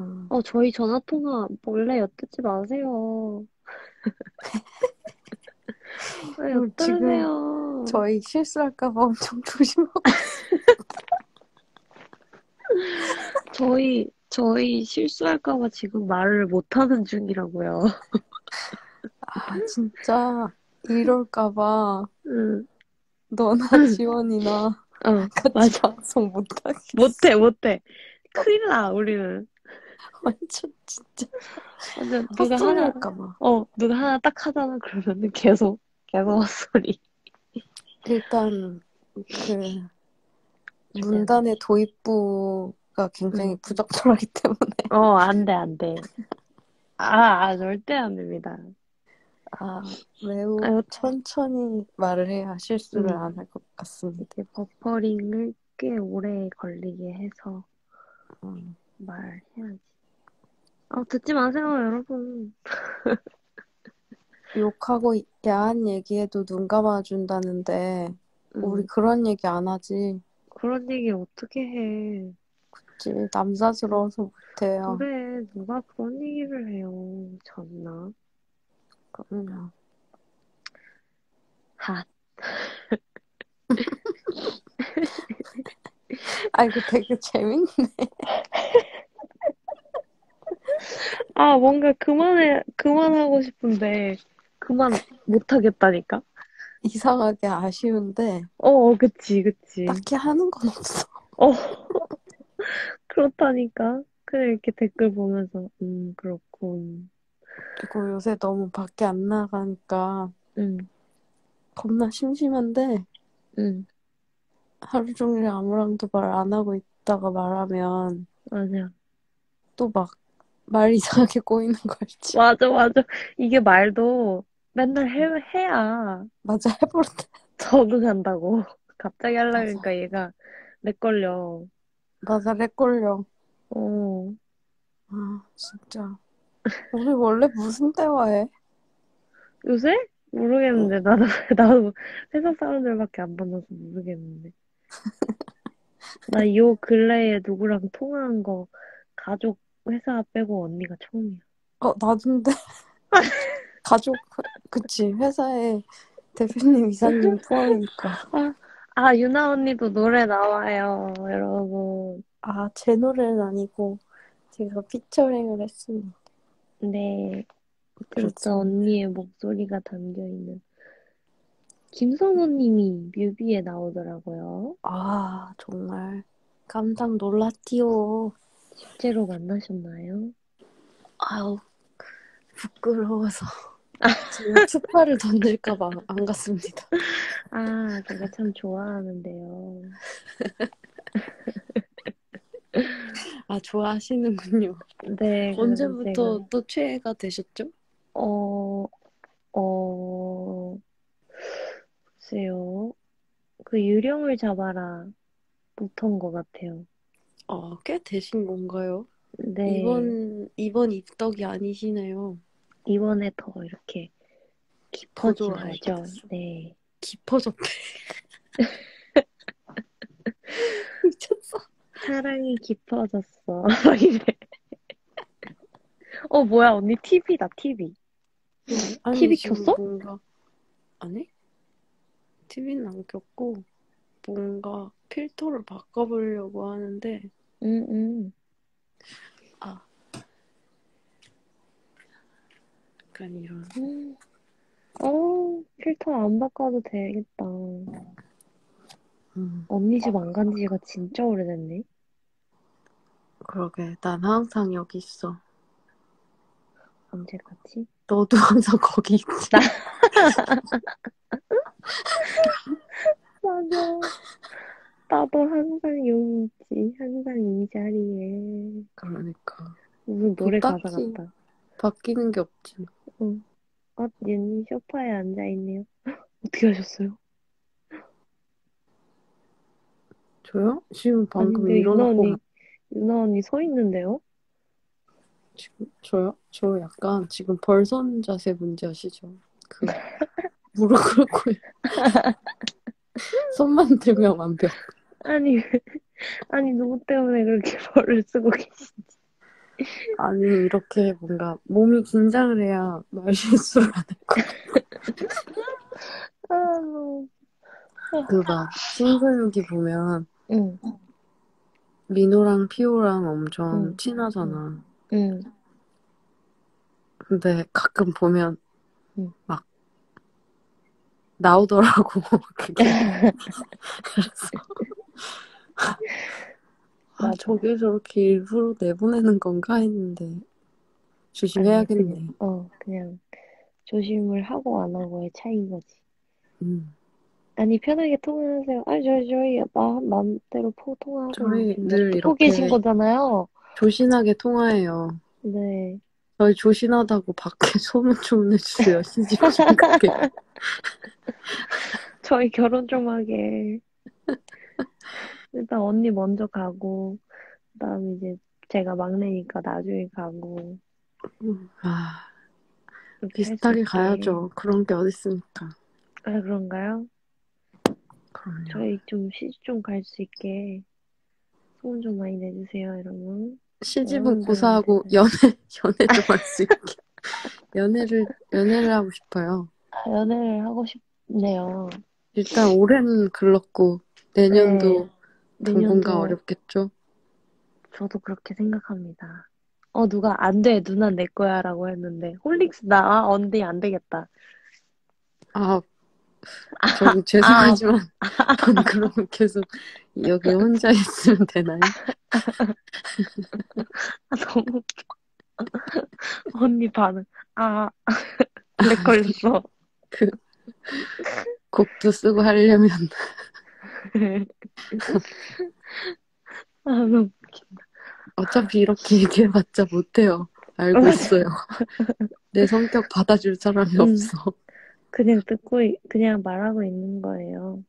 음. 어, 저희 전화통화 몰래 엿듣지 마세요. 왜 어, 엿들으세요? 저희 실수할까봐 엄청 조심하고. 저희, 저희 실수할까봐 지금 말을 못하는 중이라고요. 아 진짜 이럴까봐 응, 너나 지원이나 어, 같이 맞아. 방송 못하겠어. 못해, 못해. 큰일 나, 우리는. 완전 진짜 완전 누가 하나, 할까봐. 어, 누가 하나 딱 하잖아, 그러면은 계속, 계속 헛소리. 일단 그 문단의 도입부가 굉장히 음. 부적절하기 때문에 어, 안 돼, 안 돼. 아, 아, 절대 안 됩니다. 아 매우 아유. 천천히 말을 해야 실수를 음. 안할 것 같습니다. 이게 버퍼링을 꽤 오래 걸리게 해서 음. 말해야지. 어, 듣지 마세요, 여러분. 욕하고 야한 얘기해도 눈 감아준다는데 음, 우리 그런 얘기 안 하지. 그런 얘기 어떻게 해. 그치 남사스러워서 못해요. 그래, 누가 그런 얘기를 해요. 졌나? 그럼요. 핫. 아 이거 되게 재밌네. 아, 뭔가 그만해, 그만하고 싶은데, 그만 못하겠다니까? 이상하게 아쉬운데 어, 그치, 그치. 딱히 하는 건 없어. 어, 그렇다니까. 그래, 이렇게 댓글 보면서, 음, 그렇군. 그리고 요새 너무 밖에 안 나가니까 응, 겁나 심심한데 응, 하루 종일 아무랑도 말 안 하고 있다가 말하면 맞아. 또 막 말 이상하게 꼬이는 거 알지? 맞아, 맞아. 이게 말도 맨날 해, 해야 맞아 해볼 때 적응한다고. 갑자기 맞아. 하니까 얘가 lag 걸려. 맞아 lag 걸려. 어, 아 진짜 우리 원래 무슨 대화해? 요새? 모르겠는데, 나도, 나도 회사 사람들밖에 안 만나서 모르겠는데. 나 요 근래에 누구랑 통화한 거, 가족 회사 빼고 언니가 처음이야. 어, 나도인데. 가족, 그치. 회사에 대표님, 이사님 포함이니까. 아, 유나 언니도 노래 나와요, 여러분. 아, 제 노래는 아니고, 제가 피처링을 했습니다. 네. 진짜 그렇죠. 언니의 목소리가 담겨있는. 김성호님이 뮤비에 나오더라고요. 아, 정말. 깜짝 놀랐디요. 실제로 만나셨나요? 아유, 부끄러워서. 제가 추파를 던질까봐 안 갔습니다. 아, 제가 참 좋아하는데요. 아, 좋아하시는군요. 네, 언제부터 제가, 또 최애가 되셨죠? 어, 어, 글쎄요. 그 유령을 잡아라. 부터인 것 같아요. 어, 꽤 되신 건가요? 네, 이번, 이번 입덕이 아니시네요. 이번에 더 이렇게 더 깊어진 거죠. 네. 깊어졌대. 미쳤어. 사랑이 깊어졌어. 이래. 어, 뭐야, 언니 TV다, TV. 아니, TV 켰어? 뭔가, 아니? TV는 안 켰고, 뭔가 필터를 바꿔보려고 하는데, 응, 응. 아. 약간 이런. 음. 어, 필터 안 바꿔도 되겠다. 음, 언니 집 안 간 지가 진짜 오래됐네. 그러게. 난 항상 여기 있어. 언제 갔지? 너도 항상 거기 있지. 맞아. 나도 항상 여기 있지. 항상 이 자리에. 그러니까. 무슨 노래 가사 딱히. 같다. 바뀌는 게 없지. 응. 아, 얘는 소파에 앉아있네요. 어떻게 하셨어요? 저요? 지금 방금 일어나고 유나 언니 서 있는데요? 지금 저요? 저 약간 지금 벌선 자세 문제 아시죠? 그 무릎 꿇고 손만 들면 완벽. 아니, 아니, 누구 때문에 그렇게 벌을 쓰고 계신지. 아니 이렇게 뭔가 몸이 긴장을 해야 말 실수를 안 할 거. 아, 너무. 그막 신서유기 보면 응, 민호랑 피오랑 엄청 응. 친하잖아. 응. 근데 가끔 보면 응. 막 나오더라고 그게. 그래서 아. 저게 저렇게 일부러 내보내는 건가 했는데 조심해야겠네. 그냥, 어, 그냥 조심을 하고 안 하고의 차이인 거지. 음. 아니, 편하게 통화하세요. 아니, 저희, 저희, 마, 마음대로 포 통화하고 저희 늘 듣고 이렇게 계신 거잖아요. 조신하게 통화해요. 네. 저희 조신하다고 밖에 소문 좀 내주세요. 시집 좀 가게. 저희 결혼 좀 하게. 일단 언니 먼저 가고, 그 다음 이제 제가 막내니까 나중에 가고, 아, 할수 비슷하게 있게. 가야죠. 그런 게 어딨습니까? 아, 그런가요? 그럼요. 저희 좀 시집 좀 갈 수 있게 소문 좀 많이 내주세요, 여러분. 시집은. 고사하고 연애, 연애도 할 수 있게. 연애를, 연애를 하고 싶어요. 아, 연애를 하고 싶네요. 일단 올해는 글렀고, 내년도 당분간 내년도 어렵겠죠? 저도 그렇게 생각합니다. 어, 누가 안 돼, 누나 내 거야 라고 했는데, 홀릭스 나, 언니 안 되겠다. 아, 저기 죄송하지만, 전 그러면 계속 여기 혼자 있으면 되나요? 아, 너무 웃겨. 언니 반응. 아, 렉 걸렸어. 그, 곡도 쓰고 하려면, 아, 너무 웃긴다. 어차피 이렇게 얘기해봤자 못해요. 알고 있어요. 내 성격 받아줄 사람이 음. 없어. 그냥 듣고, 있- 그냥 말하고 있는 거예요.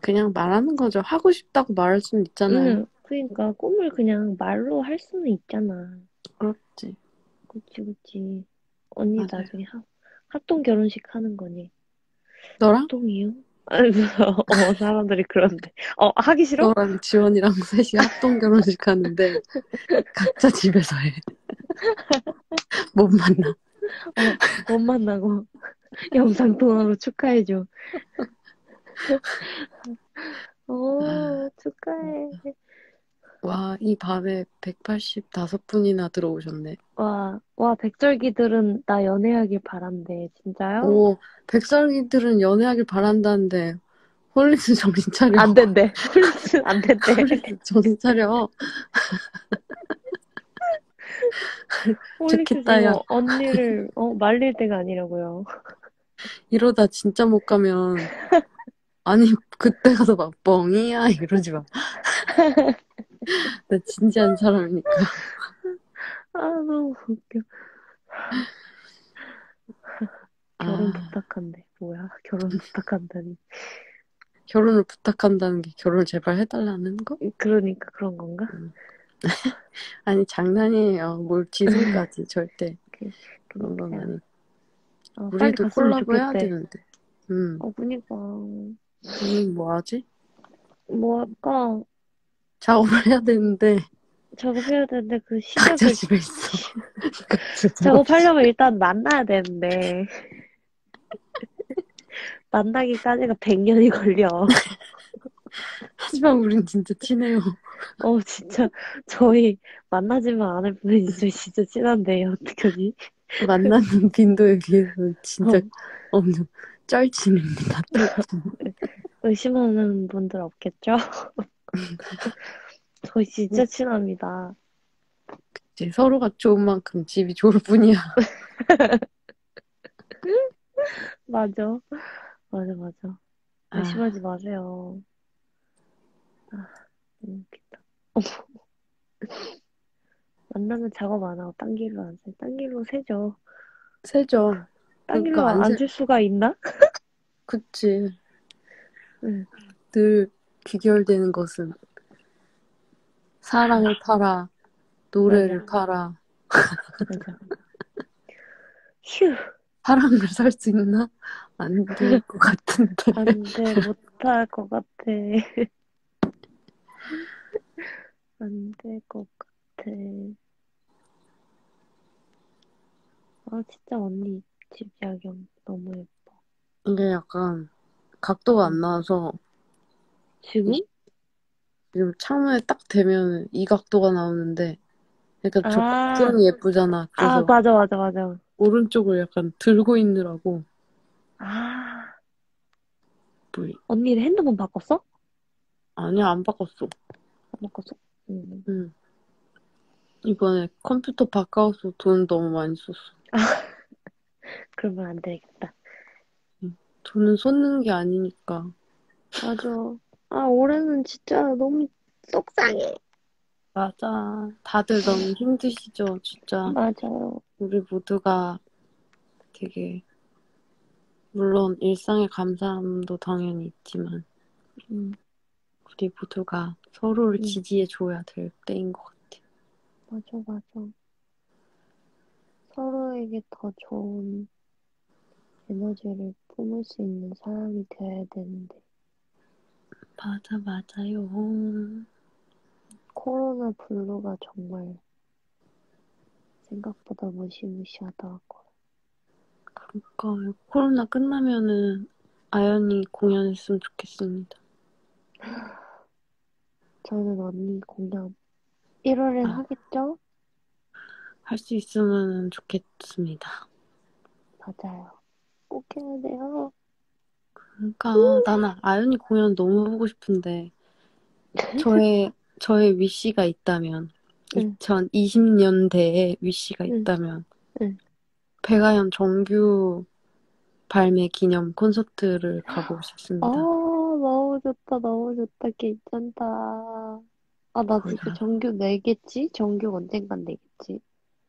그냥 말하는 거죠. 하고 싶다고 말할 수는 있잖아요. 응, 그러니까 꿈을 그냥 말로 할 수는 있잖아. 그렇지. 그치, 그치. 언니 맞아요. 나중에 하, 합동 결혼식 하는 거니. 너랑? 합동이요? 어, 사람들이 그런데. 어, 하기 싫어? 너랑 지원이랑 셋이 합동 결혼식 하는데 각자 집에서 해. 못 만나. 어, 못 만나고 영상 통화로 축하해줘. 오, 아. 축하해. 와, 이 밤에 185분이나 들어오셨네. 와, 와, 백설기들은 나 연애하길 바란대. 진짜요? 오, 백설기들은 연애하길 바란다는데 홀리스 정신 차려. 안 된대. 홀리스 안 된대. 홀리스 정신 차려. 홀리스 좋겠다, 야. 지금 언니를 어, 말릴 때가 아니라고요. 이러다 진짜 못 가면 아니 그때 가서 막 뻥이야 이러지 마. 나 진지한 사람이니까. 아, 너무 웃겨. 결혼 아, 부탁한대. 뭐야? 결혼 부탁한다니. 결혼을 부탁한다는 게 결혼을 제발 해달라는 거? 그러니까 그런 건가? 아니 장난이에요. 뭘 지금까지 절대 그- 그런 건 그러니까요. 아니. 어, 빨리 우리도 콜라보 해야. 되는데. 음, 어, 그니까. 우리 뭐 하지? 뭐 할까? 작업을 해야 되는데 작업해야 되는데 그 각자 시작을 집에 있어. 각자 작업. 작업하려면 일단 만나야 되는데 만나기까지가 100년이 걸려. 하지만 우린 진짜 친해요. 어 진짜 저희 만나지만 않을 뿐이지 저희 진짜 친한데 어떡하지? 만나는 빈도에 비해서 진짜 어. 엄청 쩔친입니다. 쩔친. 의심하는 분들 없겠죠? 저희 진짜 친합니다. 이제 서로가 좋은 만큼 집이 좋을 뿐이야. 맞아. 맞아, 맞아. 아, 의심하지 마세요. 아, 너무 웃기다. 만나면 작업 안 하고 딴 길로 안 세. 딴 길로 세죠. 세죠. 딴 길로 그러니까 안안 세. 줄 수가 있나? 그치. 응. 늘 귀결되는 것은 사랑을 팔아, 노래를 맞아. 팔아. 맞아. 휴. 사랑을 살 수 있나? 안 될 것 같은데. 안 돼, 못할 것 같아. 안 될 것 같아. 아, 진짜 언니 집 야경 너무 예뻐. 이게 약간 각도가 안 나와서 지금? 지금 창문에 딱 대면 이 각도가 나오는데 그러니까 저 아. 곡선이 예쁘잖아. 그래서 아, 맞아, 맞아, 맞아. 오른쪽을 약간 들고 있느라고 아, 뭐 언니 핸드폰 바꿨어? 아니야 안 바꿨어. 안 바꿨어? 응. 응. 이번에 컴퓨터 바꿔서 돈 너무 많이 썼어. 그러면 안 되겠다. 돈은 쏟는 게 아니니까. 맞아. 아, 올해는 진짜 너무 속상해. 맞아. 다들 너무 힘드시죠, 진짜. 맞아요. 우리 모두가 되게, 물론 일상의 감사함도 당연히 있지만, 음, 우리 모두가 서로를 음. 지지해줘야 될 때인 것 같아. 맞아, 맞아. 서로에게 더 좋은 에너지를 뿜을 수 있는 사람이 되어야 되는데, 맞아, 맞아요. 코로나 블루가 정말 생각보다 무시무시하더라고요. 그러니까 코로나 끝나면은 아연이 공연했으면 좋겠습니다. 저는 언니 공연 1월엔 아. 하겠죠? 할 수 있으면 좋겠습니다. 맞아요. 꼭 해야 돼요. 그러니까 나는 아연이 공연 너무 보고 싶은데 저의 저의 위시가 있다면 응. 2020년대에 위시가 응. 있다면 응. 백아연 정규 발매 기념 콘서트를 가보고 아, 싶습니다. 너무 좋다, 너무 좋다, 괜찮다. 아, 나 거의 진짜 다- 정규 내겠지? 정규 언젠간 내겠지?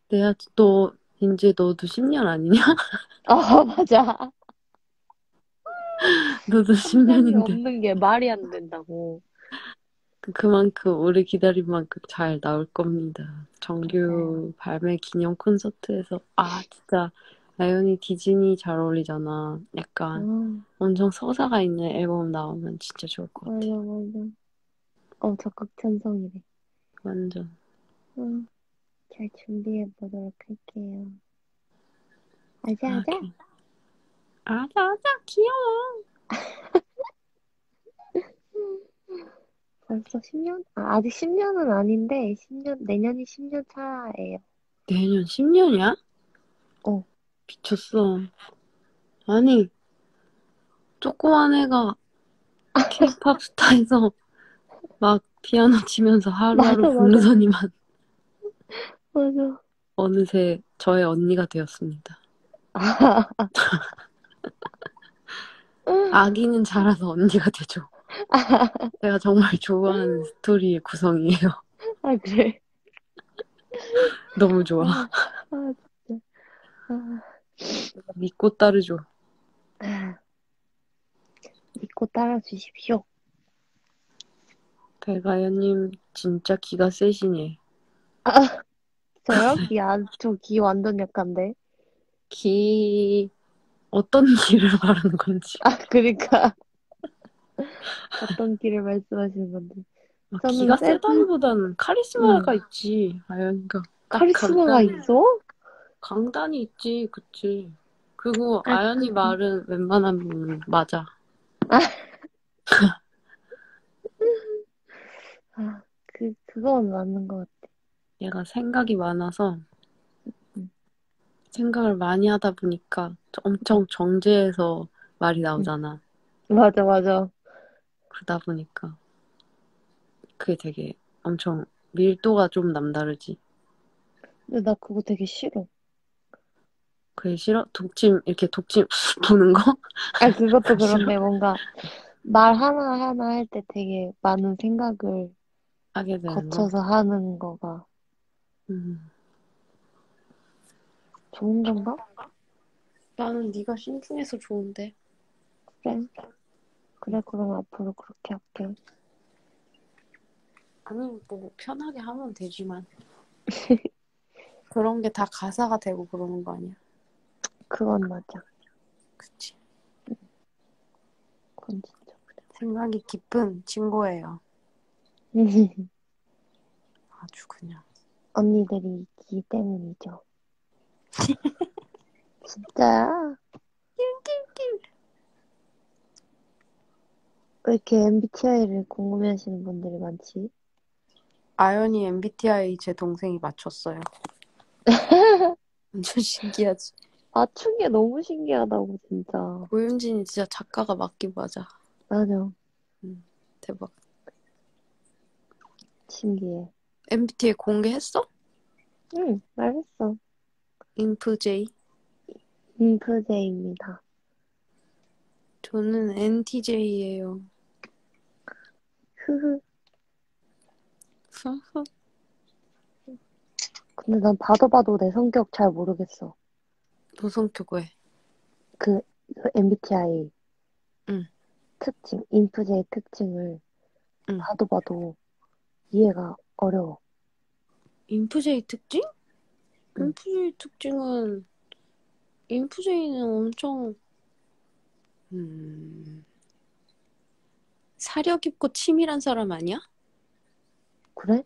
내가 너 이제 너도 10년 아니냐? 아, 맞아. 너도 시간이 10년인데 없는 게 말이 안 된다고. 그만큼 오래 기다린 만큼 잘 나올 겁니다. 정규 발매 기념 콘서트에서 아 진짜 아연이 디즈니 잘 어울리잖아. 약간 어, 엄청 서사가 있는 앨범 나오면 진짜 좋을 것 같아. 맞아, 맞아. 어, 적극 찬성이래. 완전. 응, 잘 준비해 보도록 할게요. 아자, 아, 아자. 귀- 아자, 아자, 귀여워. 벌써 10년? 아, 아직 10년은 아닌데, 10년, 내년이 10년 차예요. 내년 10년이야? 어. 미쳤어. 아니, 조그만 애가 케이팝 스타에서 막 피아노 치면서 하루하루 맞아, 맞아. 부르더니만 맞아. 어느새 저의 언니가 되었습니다. 아, 아기는 자라서 언니가 되죠. 제가 정말 좋아하는 스토리의 구성이에요. 아, 그래. 너무 좋아. 아, 아, 진짜. 아, 믿고 따르죠. 믿고 따라주십시오. 배가연님 진짜 기가 세시네. 저요? 기, 안, 저기 완전 약한데. 기 어떤 기를 말하는 건지. 아, 그러니까. 어떤 길을 말씀하시는 건데. 막 저는 기가 세븐- 세다기보다는 카리스마가 있지. 아연이가. 딱 카리스마가 강단이, 있어? 강단이 있지, 그치. 그리고 아, 아연이 말은 웬만하면 맞아. 아, 그, 그건 맞는 것 같아. 얘가 생각이 많아서 음. 생각을 많이 하다 보니까 엄청 정제해서 말이 나오잖아. 맞아, 맞아. 그러다 보니까 그게 되게 엄청 밀도가 좀 남다르지. 근데 나 그거 되게 싫어. 그게 싫어? 독침 이렇게 독침 부는 거? 아, 그것도? 그런데 뭔가 말 하나하나 할 때 되게 많은 생각을 하게 되는 거. 거쳐서 하는 거가 음. 좋은 건가? 나는 네가 신중해서 좋은데. 그래. 그래, 그럼 앞으로 그렇게 할게. 아니 뭐 편하게 하면 되지만 그런 게 다 가사가 되고 그러는 거 아니야? 그건 맞아. 그치. 그건 진짜 생각이 깊은 친구예요. 그래. 아주 그냥. 언니들이 있기 때문이죠. 진짜야? 왜 이렇게 MBTI를 궁금해 하시는 분들이 많지? 아연이 MBTI 제 동생이 맞췄어요. 완전 신기하지. 맞춘 게 너무 신기하다고, 진짜. 고윤진이 진짜 작가가 맞긴 맞아. 맞아. 대박. 신기해. MBTI 공개했어? 응, 알겠어. 인프J. 인프제입니다. 저는 NTJ예요. 흐흐. 근데 난 봐도 봐도 내 성격 잘 모르겠어. 너 성격 왜? 그, 그 MBTI 응. 특징, 인프제의 특징을 응. 봐도 봐도 이해가 어려워. 인프제이 특징? 응. 인프제이 특징은 인프제이는 엄청 음, 사려 깊고 치밀한 사람 아니야? 그래?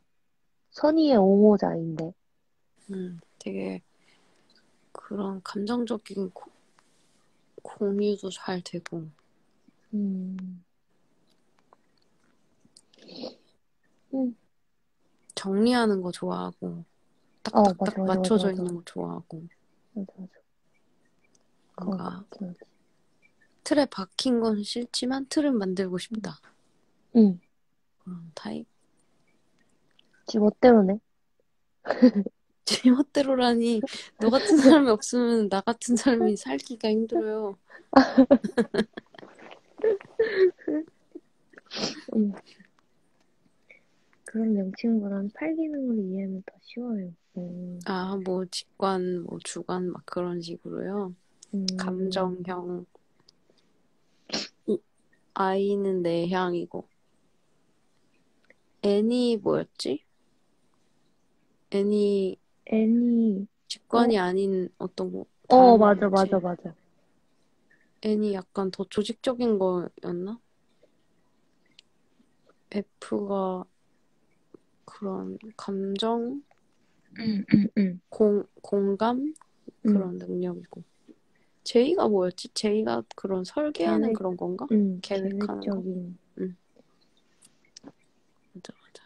선의의 옹호자인데. 음, 되게 그런 감정적인 고- 공유도 잘 되고 음. 음. 정리하는 거 좋아하고 어, 딱딱딱 맞아, 맞아, 맞춰져 맞아, 있는 거 좋아하고 맞아, 맞아. 뭔가 그렇긴 하지. 틀에 박힌 건 싫지만 틀은 만들고 싶다 응. 그런 타입 지 멋대로네. 제멋대로라니 너 같은 사람이 없으면 나 같은 사람이 살기가 힘들어요 음. 그런 명칭보다는 팔기능으로 이해하면 더 쉬워요. 음. 아 뭐 직관 뭐 주관 막 그런 식으로요 음. 감정형 이- 아이는 내향이고 애니 뭐였지? 애니 애니, 직관이 아닌 어떤 거 어, 맞아. 맞아, 맞아. N이 약간 더 조직적인 거였나? F가 그런 감정, 응, 응, 응. 공, 공감 응. 그런 능력이고. J가 뭐였지? J가 그런 설계하는 계획. 그런 건가? 응, 계획하는 거? 계획적인. 맞아, 맞아.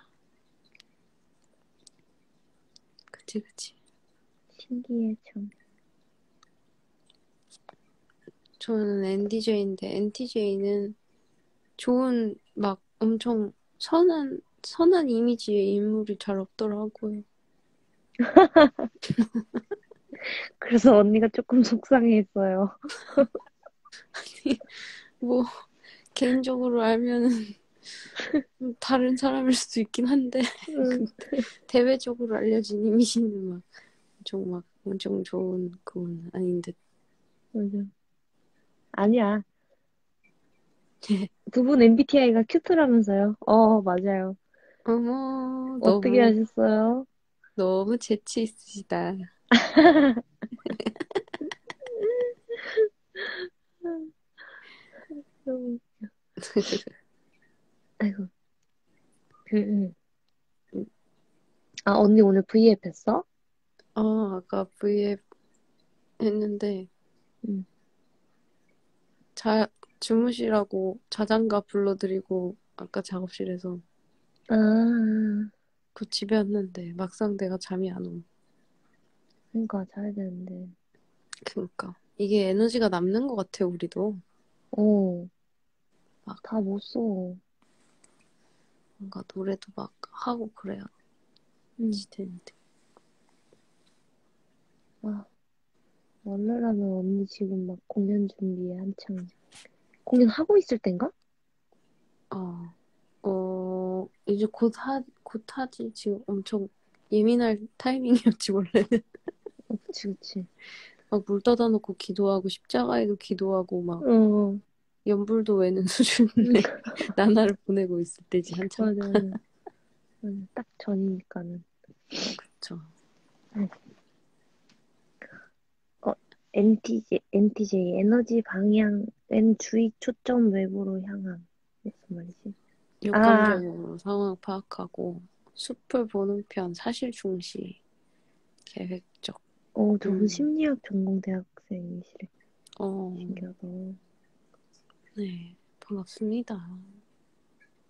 그치, 그치. 신기해, 참. 저는 NTJ인데, NTJ는 좋은, 막 엄청 선한, 선한 이미지의 인물이 잘 없더라고요. 그래서 언니가 조금 속상해했어요. 뭐, 개인적으로 알면은 다른 사람일 수도 있긴 한데, 응. 대외적으로 알려진 이미지는 막 엄청 막 엄청 좋은 그건 아닌 듯. 맞아. 아니야. 두 분 MBTI가 큐트라면서요? 어, 맞아요. 어머, 어떻게 너무, 하셨어요? 너무 재치 있으시다. 너무 웃겨. 아이고. 응, 응. 아, 언니 오늘 V앱 했어? 어, 아까 V앱 했는데, 응. 자, 주무시라고 자장가 불러드리고, 아까 작업실에서 아, 그 집에 왔는데, 막상 내가 잠이 안 오. 그러니까 자야 되는데. 그니까. 이게 에너지가 남는 것 같아, 우리도. 어, 막. 다 못 써. 뭔가 노래도 막 하고 그래야 응. 되는데. 아, 원래라면 언니 지금 막 공연 준비에 한창. 공연 하고 있을 땐가? 어, 어, 이제 곧 하, 곧 하지. 지금 엄청 예민할 타이밍이었지, 원래는. 어, 그치, 그치. 막 물 떠다 놓고 기도하고, 십자가에도 기도하고, 막 어, 연불도 외는 수준의 나날을 보내고 있을 때지, 한참. 맞아, 맞아. 맞아. 딱 전이니까는. 그쵸. NTJ, NTJ, 에너지 방향은 주의 초점 외부로 향함. 무슨 말이지? 육감적으로 상황 파악하고, 숲을 보는 편, 사실 중시, 계획적. 어, 저분 음. 심리학 전공 대학생이시래. 어, 신기하다. 네, 반갑습니다.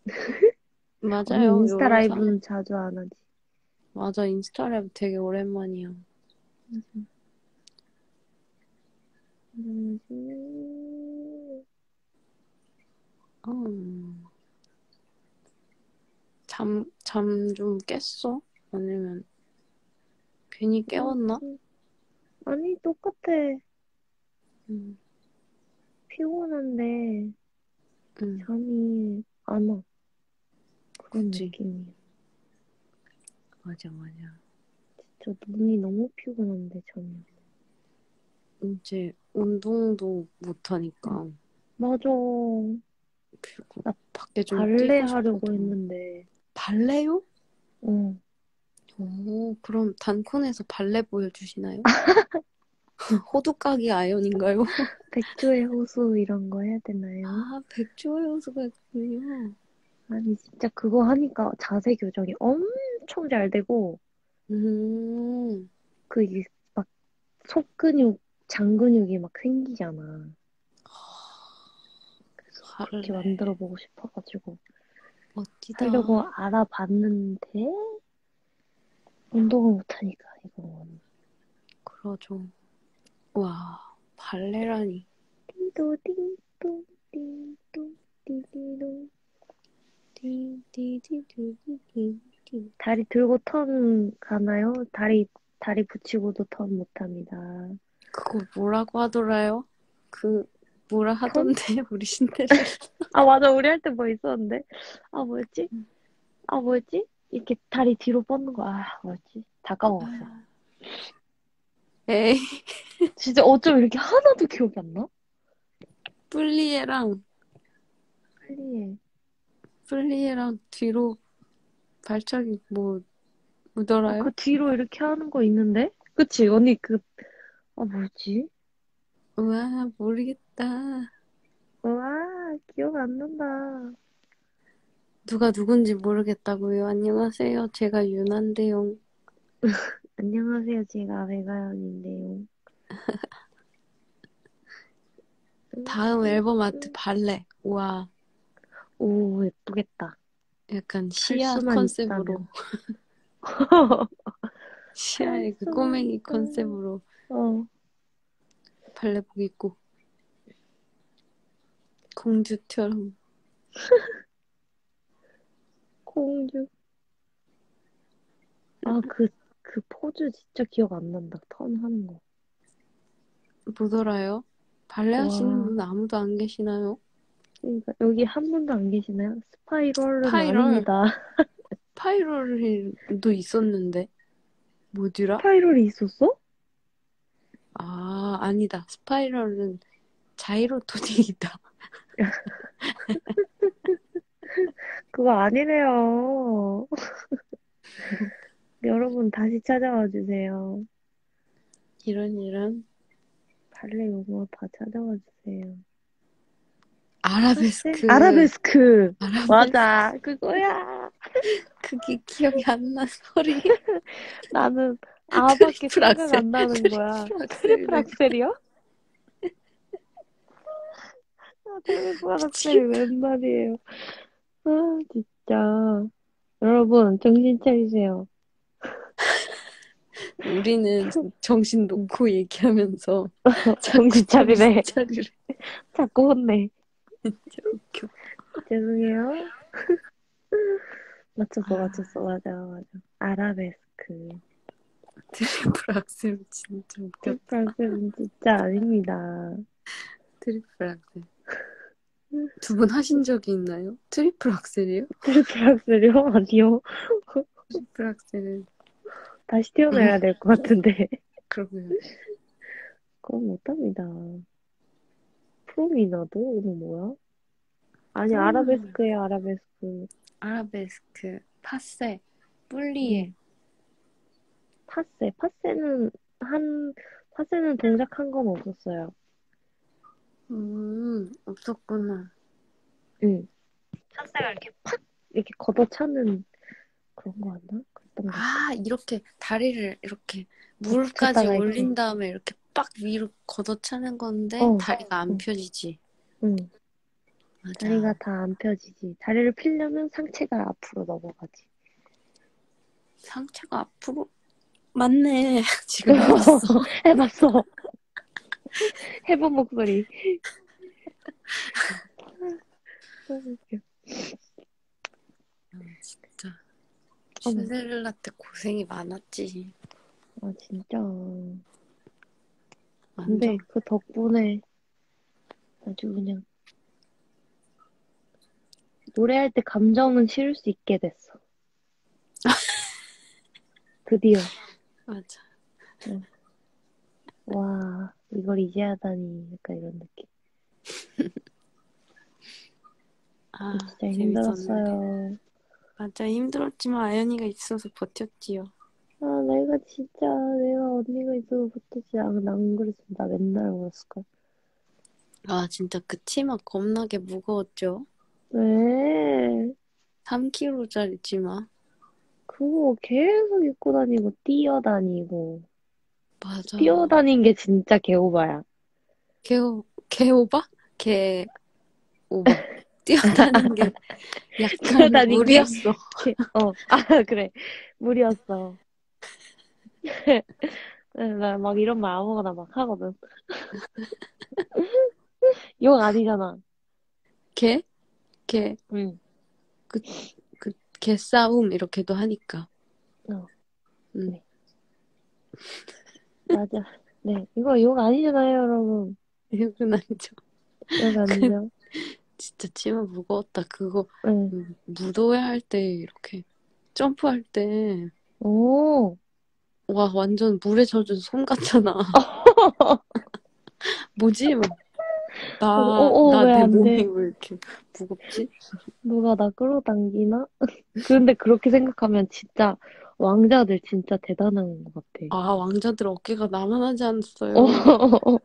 맞아요. 인스타 라이브는 자주 안 하지. 맞아, 인스타 라이브 되게 오랜만이야. 음, 음. 잠, 잠 좀 깼어? 아니면 괜히 깨웠나? 아니, 똑같아. 음, 피곤한데 음, 잠이 안 와. 그런 그치. 느낌이야. 맞아, 맞아. 진짜 눈이 너무 피곤한데 잠이. 안 와. 이제 운동도 못하니까. 맞아. 그리고 나 밖에 좀 발레 뛰고 하려고 싶어도. 했는데. 발레요? 어. 오, 그럼 단콘에서 발레 보여주시나요? 호두까기 아연인가요? 백조의 호수 이런 거 해야 되나요? 아, 백조의 호수가 있군요. 아니 진짜 그거 하니까 자세 교정이 엄청 잘 되고 음, 그 이게 막 속근육, 장근육이 막 생기잖아. 그래서 그렇게 발레. 만들어 보고 싶어가지고 멋지다. 하려고 알아봤는데 운동을 못하니까 이건 그러죠. 와, 발레라니. 띵도 띵동 띵동 띠띠띠띠띠띠. 다리 들고 턴 가나요? 다리 다리 붙이고도 턴 못합니다. 그거 뭐라고 하더라요? 그 뭐라 하던데 우리 신데렐라. 아 맞아 우리 할 때 뭐 있었는데 아 뭐였지? 아 뭐였지? 이렇게 다리 뒤로 뻗는 거 아 뭐였지? 다 까먹었어. 에이, 진짜 어쩜 이렇게 하나도 기억이 안 나? 플리에랑 빨리 플리에랑 뒤로 발차기 뭐 묻어라요? 그 뒤로 이렇게 하는 거 있는데? 그치 언니 그 아, 뭐지? 우와, 모르겠다. 와, 기억 안 난다. 누가 누군지 모르겠다고요. 안녕하세요. 제가 유난데요. 안녕하세요. 제가 배가연인데요. 다음 앨범 아트 발레. 우와, 오, 예쁘겠다. 약간 시야 컨셉으로. 시야의 그 꼬맹이 있다면. 컨셉으로 어, 발레복 입고. 공주처럼. 공주. 아, 그, 그 포즈 진짜 기억 안 난다. 턴 하는 거. 못 알아요? 발레 하시는 와. 분 아무도 안 계시나요? 그러니까 여기 한 분도 안 계시나요? spiral은 spiral. 아닙니다. spiral도 있었는데. 뭐더라? spiral이 있었어? 아, 아니다. spiral은 자이로토닉이다. 그거 아니래요. 여러분 다시 찾아와 주세요. 이런 이런 발레 용어 다 찾아와 주세요. 아라베스크. 아라베스크. 아라베스크. 맞아. 그거야. 그게 기억이 안 나, 소리. 나는 아밖에 생각 안 나는 거야. 트리플 악셀이요? 아, 트리플 악셀이 웬 말이에요. 아, 진짜. 여러분, 정신 차리세요. 우리는 정신 놓고 얘기하면서 정신 차리래. 차리래. 자꾸 혼내. 진짜 웃겨. 죄송해요. 맞췄어, 아. 맞췄어. 맞아, 맞아. 아라베스크. 트리플 악셀 진짜 웃겨. 트리플 악셀은 진짜 아닙니다. 트리플 악셀. 두 분 하신 적이 있나요? 트리플 악셀이요? 트리플 악셀이요? 아니요. 트리플 악셀은 다시 태어나야 될 것 같은데. 그러고요. 그건 못합니다. promenade도? 이거 뭐야? 아니, 음. 아라베스크야, 아라베스크. 아라베스크, passé, plié. passé. passé는, 한, 파세는 동작한 건 없었어요. 음, 없었구나. 응. 파세가 이렇게 팍! 이렇게 걷어차는 그런 거 맞나? 그랬던 거. 아, 이렇게 다리를 이렇게 무릎까지 이렇게. 올린 다음에 이렇게 빡 위로 걷어차는 건데 어. 다리가 안 응. 펴지지. 응. 맞아. 다리가 다 안 펴지지. 다리를 펴려면 상체가 앞으로 넘어가지. 상체가 앞으로 맞네. 지금 해봤어. 해봤어. 해본 목소리. 너무 웃겨. 아, 진짜. 신데렐라 때 고생이 많았지. 아, 진짜. 완전. 근데 그 덕분에 아주 그냥 노래할 때 감정은 실을 수 있게 됐어. 드디어. 맞아. 와, 이걸 이제 하다니. 약간 이런 느낌. 아, 진짜 재밌었는데. 힘들었어요. 맞아, 힘들었지만 아연이가 있어서 버텼지요. 아, 내가 진짜, 내가 언니가 있어서 버텼지. 아, 난 그랬으면 나 맨날 울었을걸. 아, 진짜 그 치마 겁나게 무거웠죠? 왜? 3kg짜리 치마. 그거 계속 입고 다니고, 뛰어다니고. 맞아. 뛰어다닌 게 진짜 개오바야. 개오, 개오바? 개, 오바. 뛰어다니는 게 약간 뛰어다니는 게? 무리였어. 어, 아, 그래. 무리였어. 나 막 이런 말 아무거나 막 하거든. 욕 아니잖아. 개? 개, 응. 개싸움 이렇게도 하니까. 어. 응. 네. 맞아. 네. 이거 욕 아니잖아요, 여러분. 이건 아니죠. 욕 아니죠? 진짜 치마 무거웠다. 그거 응. 음, 무도회 할 때 이렇게 점프할 때 오. 와, 완전 물에 젖은 솜 같잖아. 뭐지? 막, 나, 어, 어, 나내 돼? 몸이 왜 이렇게 무겁지? 누가 나 끌어당기나? 그런데 그렇게 생각하면 진짜, 왕자들 진짜 대단한 것 같아. 아, 왕자들 어깨가 나만하지 않았어요. 어,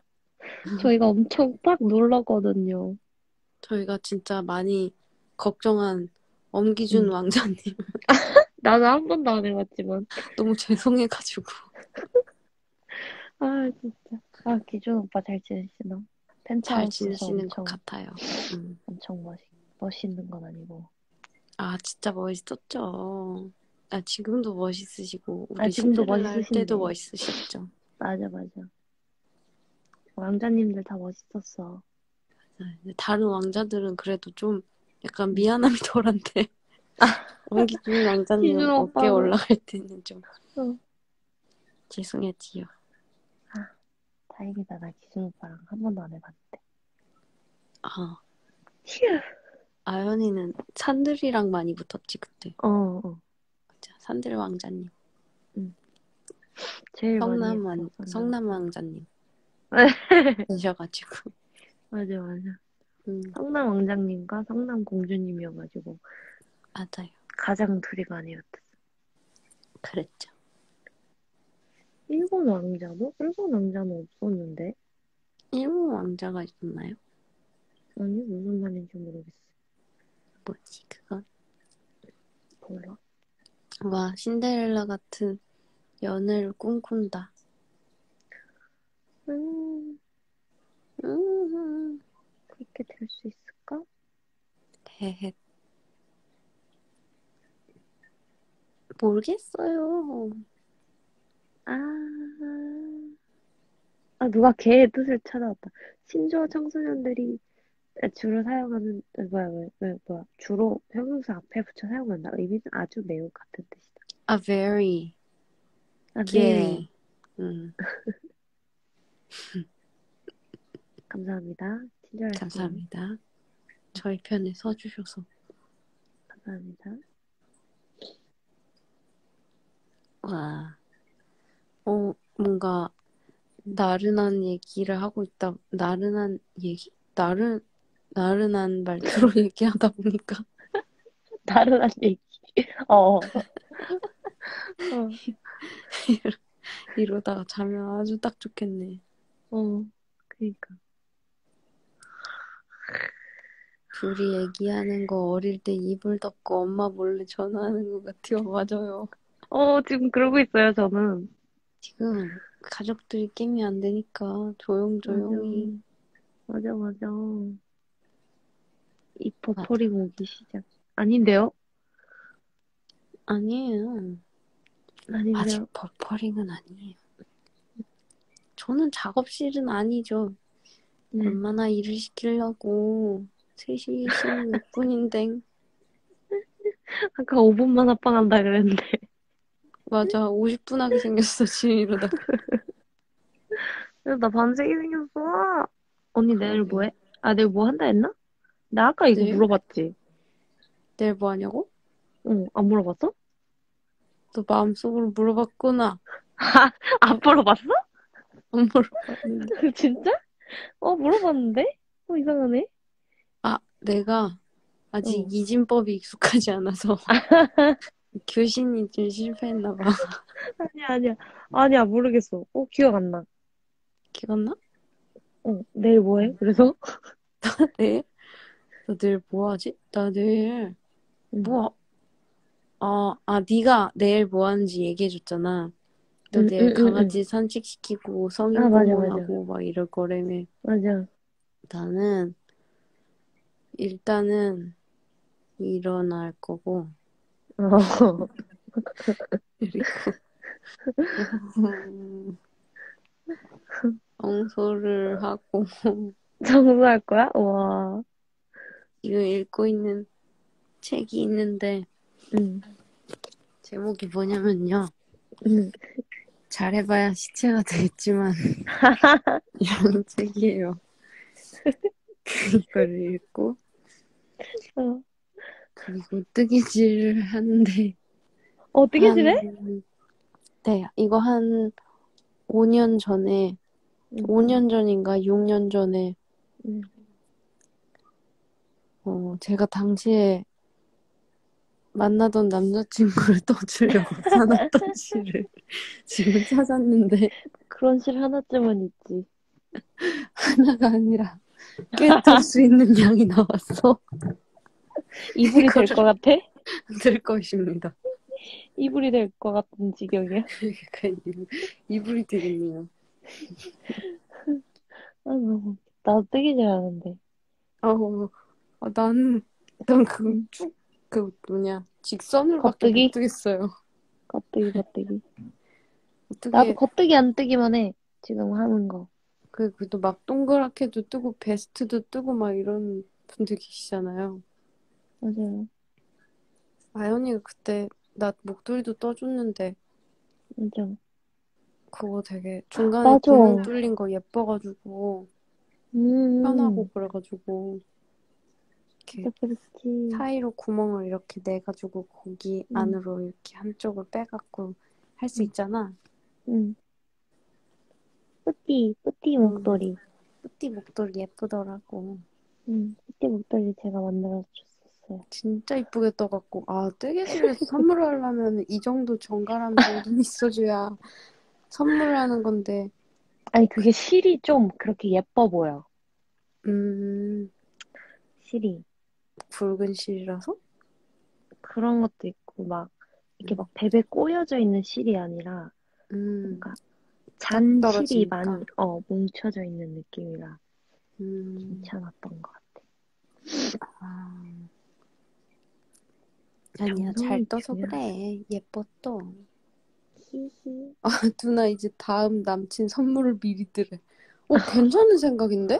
저희가 엄청 딱 놀랐거든요. 저희가 진짜 많이 걱정한 엄기준 음. 왕자님 나는 한 번도 안 해봤지만. 너무 죄송해가지고 아, 진짜. 아, 기준 오빠 잘 지내시나? 잘 펜트하우스에서 지내시는 것 엄청, 같아요. 음. 엄청 멋있, 멋있는 건 아니고. 아, 진짜 멋있었죠. 아, 지금도 멋있으시고 우리 아, 지금도 멋있으신데. 때도 멋있으셨죠. 맞아, 맞아. 왕자님들 다 멋있었어. 네, 근데 다른 왕자들은 그래도 좀 약간 미안함이 덜한데 엄기준 왕자님 어깨 올라갈 때는 좀 응. 죄송했지요. 다행이다. 나 기준 오빠랑 한 번도 안 해봤는데. 아, 휴. 아연이는 산들이랑 많이 붙었지 그때. 어, 어. 산들 왕자님, 제일 성남 왕 성남 왕자님 되셔가지고. 맞아, 맞아. 음, 성남 왕장님과 성남 공주님이어가지고 맞아요. 가장 둘이 많이 붙었어. 그랬죠. 일본 왕자도? 일본 왕자는 없었는데? 일본 왕자가 있었나요? 아니, 무슨 말인지 모르겠어. 뭐지 그건? 몰라. 와 신데렐라 같은 연애를 꿈꾼다. 음, 음, 그렇게 될 수 있을까? 헤헤. 모르겠어요. 아, 아, 누가 개의 뜻을 찾아왔다. 신조어 청소년들이 주로 사용하는, 아, 뭐야, 왜, 왜, 뭐야, 주로 형용사 앞에 붙여 사용한다. 의미는 아주 매우 같은 뜻이다. A very 아, gay. 음, 감사합니다. 친절하시네요. 감사합니다. 저희 편에 서주셔서. 감사합니다. 와, 어, 뭔가 나른한 얘기를 하고 있다. 나른한 얘기? 나른, 나른한 말투로 얘기하다 보니까 나른한 얘기. 어. 어. 이러 다가 자면 아주 딱 좋겠네. 어. 그니까. 둘이 얘기하는 거 어릴 때 이불 덮고 엄마 몰래 전화하는 것 같아요. 맞아요. 어, 지금 그러고 있어요, 저는. 지금 가족들이 깨면 안 되니까 조용조용히. 맞아, 맞아. 이 버퍼링 오기 시작. 아닌데요? 아니에요. 아닌데요? 아직 버퍼링은 아니에요. 저는 작업실은 아니죠. 네. 얼마나 일을 시키려고 3시 16분인데. 아까 5분만 합방한다 그랬는데. 맞아, 50분 하게 생겼어, 지금 이러다. 야, 나 밤새기 생겼어. 언니 내일 그러게. 뭐 해? 아, 내일 뭐 한다 했나? 나 아까 이거 내일? 물어봤지. 내일 뭐 하냐고? 응, 안 물어봤어? 너 마음속으로 물어봤구나. 안 물어봤어? 안 물어봤는데. 진짜? 어, 물어봤는데? 어, 이상하네. 아, 내가 아직 어. 이진법이 익숙하지 않아서 교신이 좀 실패했나 봐. 아니야, 아니야. 아니야, 모르겠어. 어, 기억 안 나. 기억나? 어, 내일 뭐 해? 그래서? 내일? 너 내일 뭐 하지? 나 내일 응. 뭐 아, 아, 네가 내일 뭐 하는지 얘기해 줬잖아. 너 응, 내일 응, 응, 강아지 산책시키고 성인 아, 맞아, 공부하고 막 이럴 거라며. 맞아. 나는 일단은 일어날 거고 어. 그리고 청소를 하고 청소할 거야? 와. 지금 읽고 있는 책이 있는데 응. 제목이 뭐냐면요. 응. 잘해봐야 시체가 되겠지만 이런 책이에요. 그거를 읽고 어. 그리고 뜨개질을 하는데 어, 뜨개질해? 한- 네, 이거 한 5년 전에 응. 5년 전인가 6년 전에 응. 어, 제가 당시에 만나던 남자친구를 떠주려고 사놨던 시를 지금 찾았는데 그런 실 하나쯤은 있지. 하나가 아니라 깨뜨릴 수 있는 양이 나왔어. 이불이 될 것 같아? 될 것입니다. 이불이 될 것 같은 지경이야. 그러니까 이불- 이불이 되겠네요. 아, 너무. 나도 뜨기 잘하는데. 어, 아, 나는 난 그거 쭉그 뭐냐 직선으로밖에 겉뜨기? 못 뜨겠어요. 겉뜨기, 겉뜨기. 어떻게 나도 겉뜨기 안 뜨기만 해. 지금 하는 거. 그 그도 막 동그랗게도 뜨고 베스트도 뜨고 막 이런 분들 계시잖아요. 맞아요. 아연이가 그때 나 목도리도 떠줬는데 맞아. 그거 되게 중간에. 구멍 뚫린 거 예뻐가지고 음. 편하고 그래가지고 이렇게 그렇지. 사이로 구멍을 이렇게 내가지고 거기 음. 안으로 이렇게 한쪽을 빼갖고 할수 음. 있잖아. 응. 뿌띠, 뿌띠 음. 목도리. 뿌띠 목도리 예쁘더라고. 응. 뿌띠 목도리 제가 만들어 줬었어요. 진짜 이쁘게 떠갖고 아 뜨개질에서 선물을 하려면 이 정도 정갈함 정도는 있어줘야 선물을 하는 건데 아니, 그게 실이 좀 그렇게 예뻐 보여. 음 실이. 붉은 실이라서 그런 것도 있고, 막, 이렇게 음. 막 베베 꼬여져 있는 실이 아니라, 음, 뭔가 잔 실이. 많이, 어, 뭉쳐져 있는 느낌이라 음, 괜찮았던 것 같아. 아. 아니야 잘 떠서 중요하지. 그래 예뻐 또 히히. 아, 누나 이제 다음 남친 선물을 미리 드래 어 괜찮은 생각인데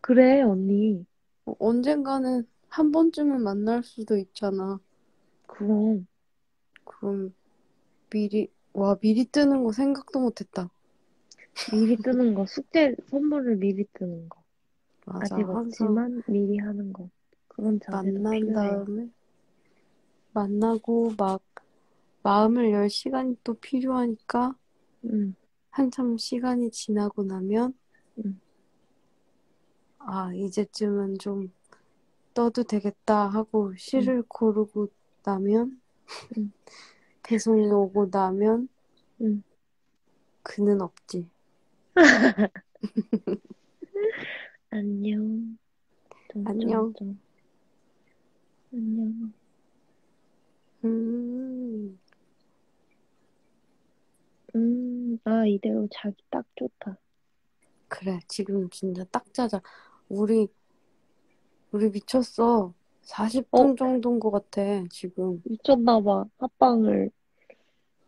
그래, 언니. 어, 언젠가는 한 번쯤은 만날 수도 있잖아 그럼. 그럼 미리 와 미리 뜨는 거 생각도 못했다 미리 뜨는 거, 숙제 선물을 미리 뜨는 거. 맞아 아직 없지만 미리 하는 거. 자세도 만난 필요해. 다음에 만나고 막 마음을 열 시간이 또 필요하니까 응, 한참 시간이 지나고 나면 응. 아 이제쯤은 좀 떠도 되겠다 하고 실을 고르고 나면 응. 배송이 오고 나면 응. 그는 없지 안녕. 안녕. 점점점. 안녕. 음 음, 아, 이대로 자기 딱 좋다. 그래 지금 진짜 딱 짜자 우리 우리 미쳤어 40분 어? 정도인 것 같아 지금 미쳤나봐. 합방을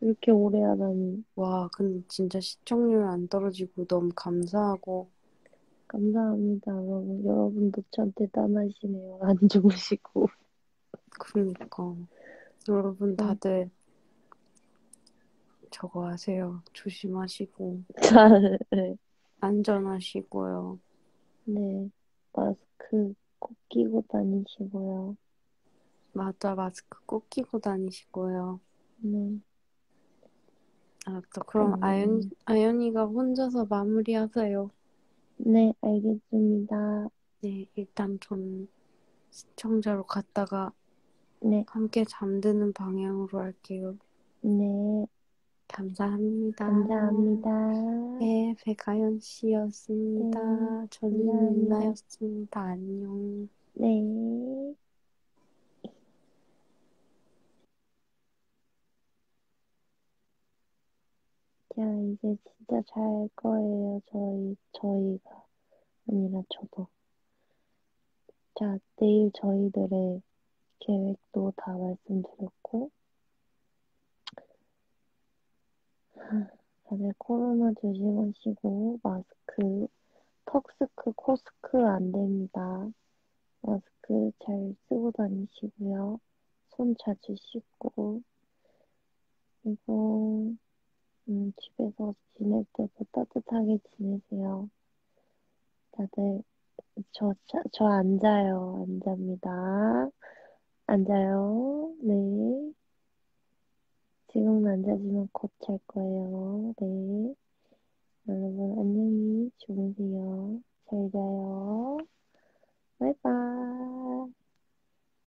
이렇게 오래 하다니. 와 근데 진짜 시청률 안 떨어지고 너무 감사하고 감사합니다, 여러분. 여러분도 참 대단하시네요. 안 주무시고. 그러니까 여러분 응. 다들 저거 하세요 조심하시고 잘, 네. 안전하시고요 네. 마스크 꼭 끼고 다니시고요. 맞아 마스크 꼭 끼고 다니시고요 네. 알았다 그럼 음. 아연 아연이가 혼자서 마무리하세요 네, 알겠습니다. 네 일단 전 시청자로 갔다가 네, 함께 잠드는 방향으로 할게요 네. 감사합니다 감사합니다. 네 백아연 씨였습니다 네, 저는. 누나였습니다 안녕 네. 자, 이제 진짜 잘 거예요. 저희, 저희가. 아니라 저도. 자, 내일 저희들의 계획도 다 말씀드렸고, 하, 다들 코로나 조심하시고, 마스크, 턱스크, 코스크 안 됩니다. 마스크 잘 쓰고 다니시고요. 손 자주 씻고, 그리고, 음, 집에서 지낼 때도 따뜻하게 지내세요. 다들, 저, 저, 저 앉아요. 안 잡니다. 앉아요. 네. 지금은 안 자지만 곧 잘 거예요. 네. 여러분, 안녕히 주무세요. 잘 자요. 바이바이.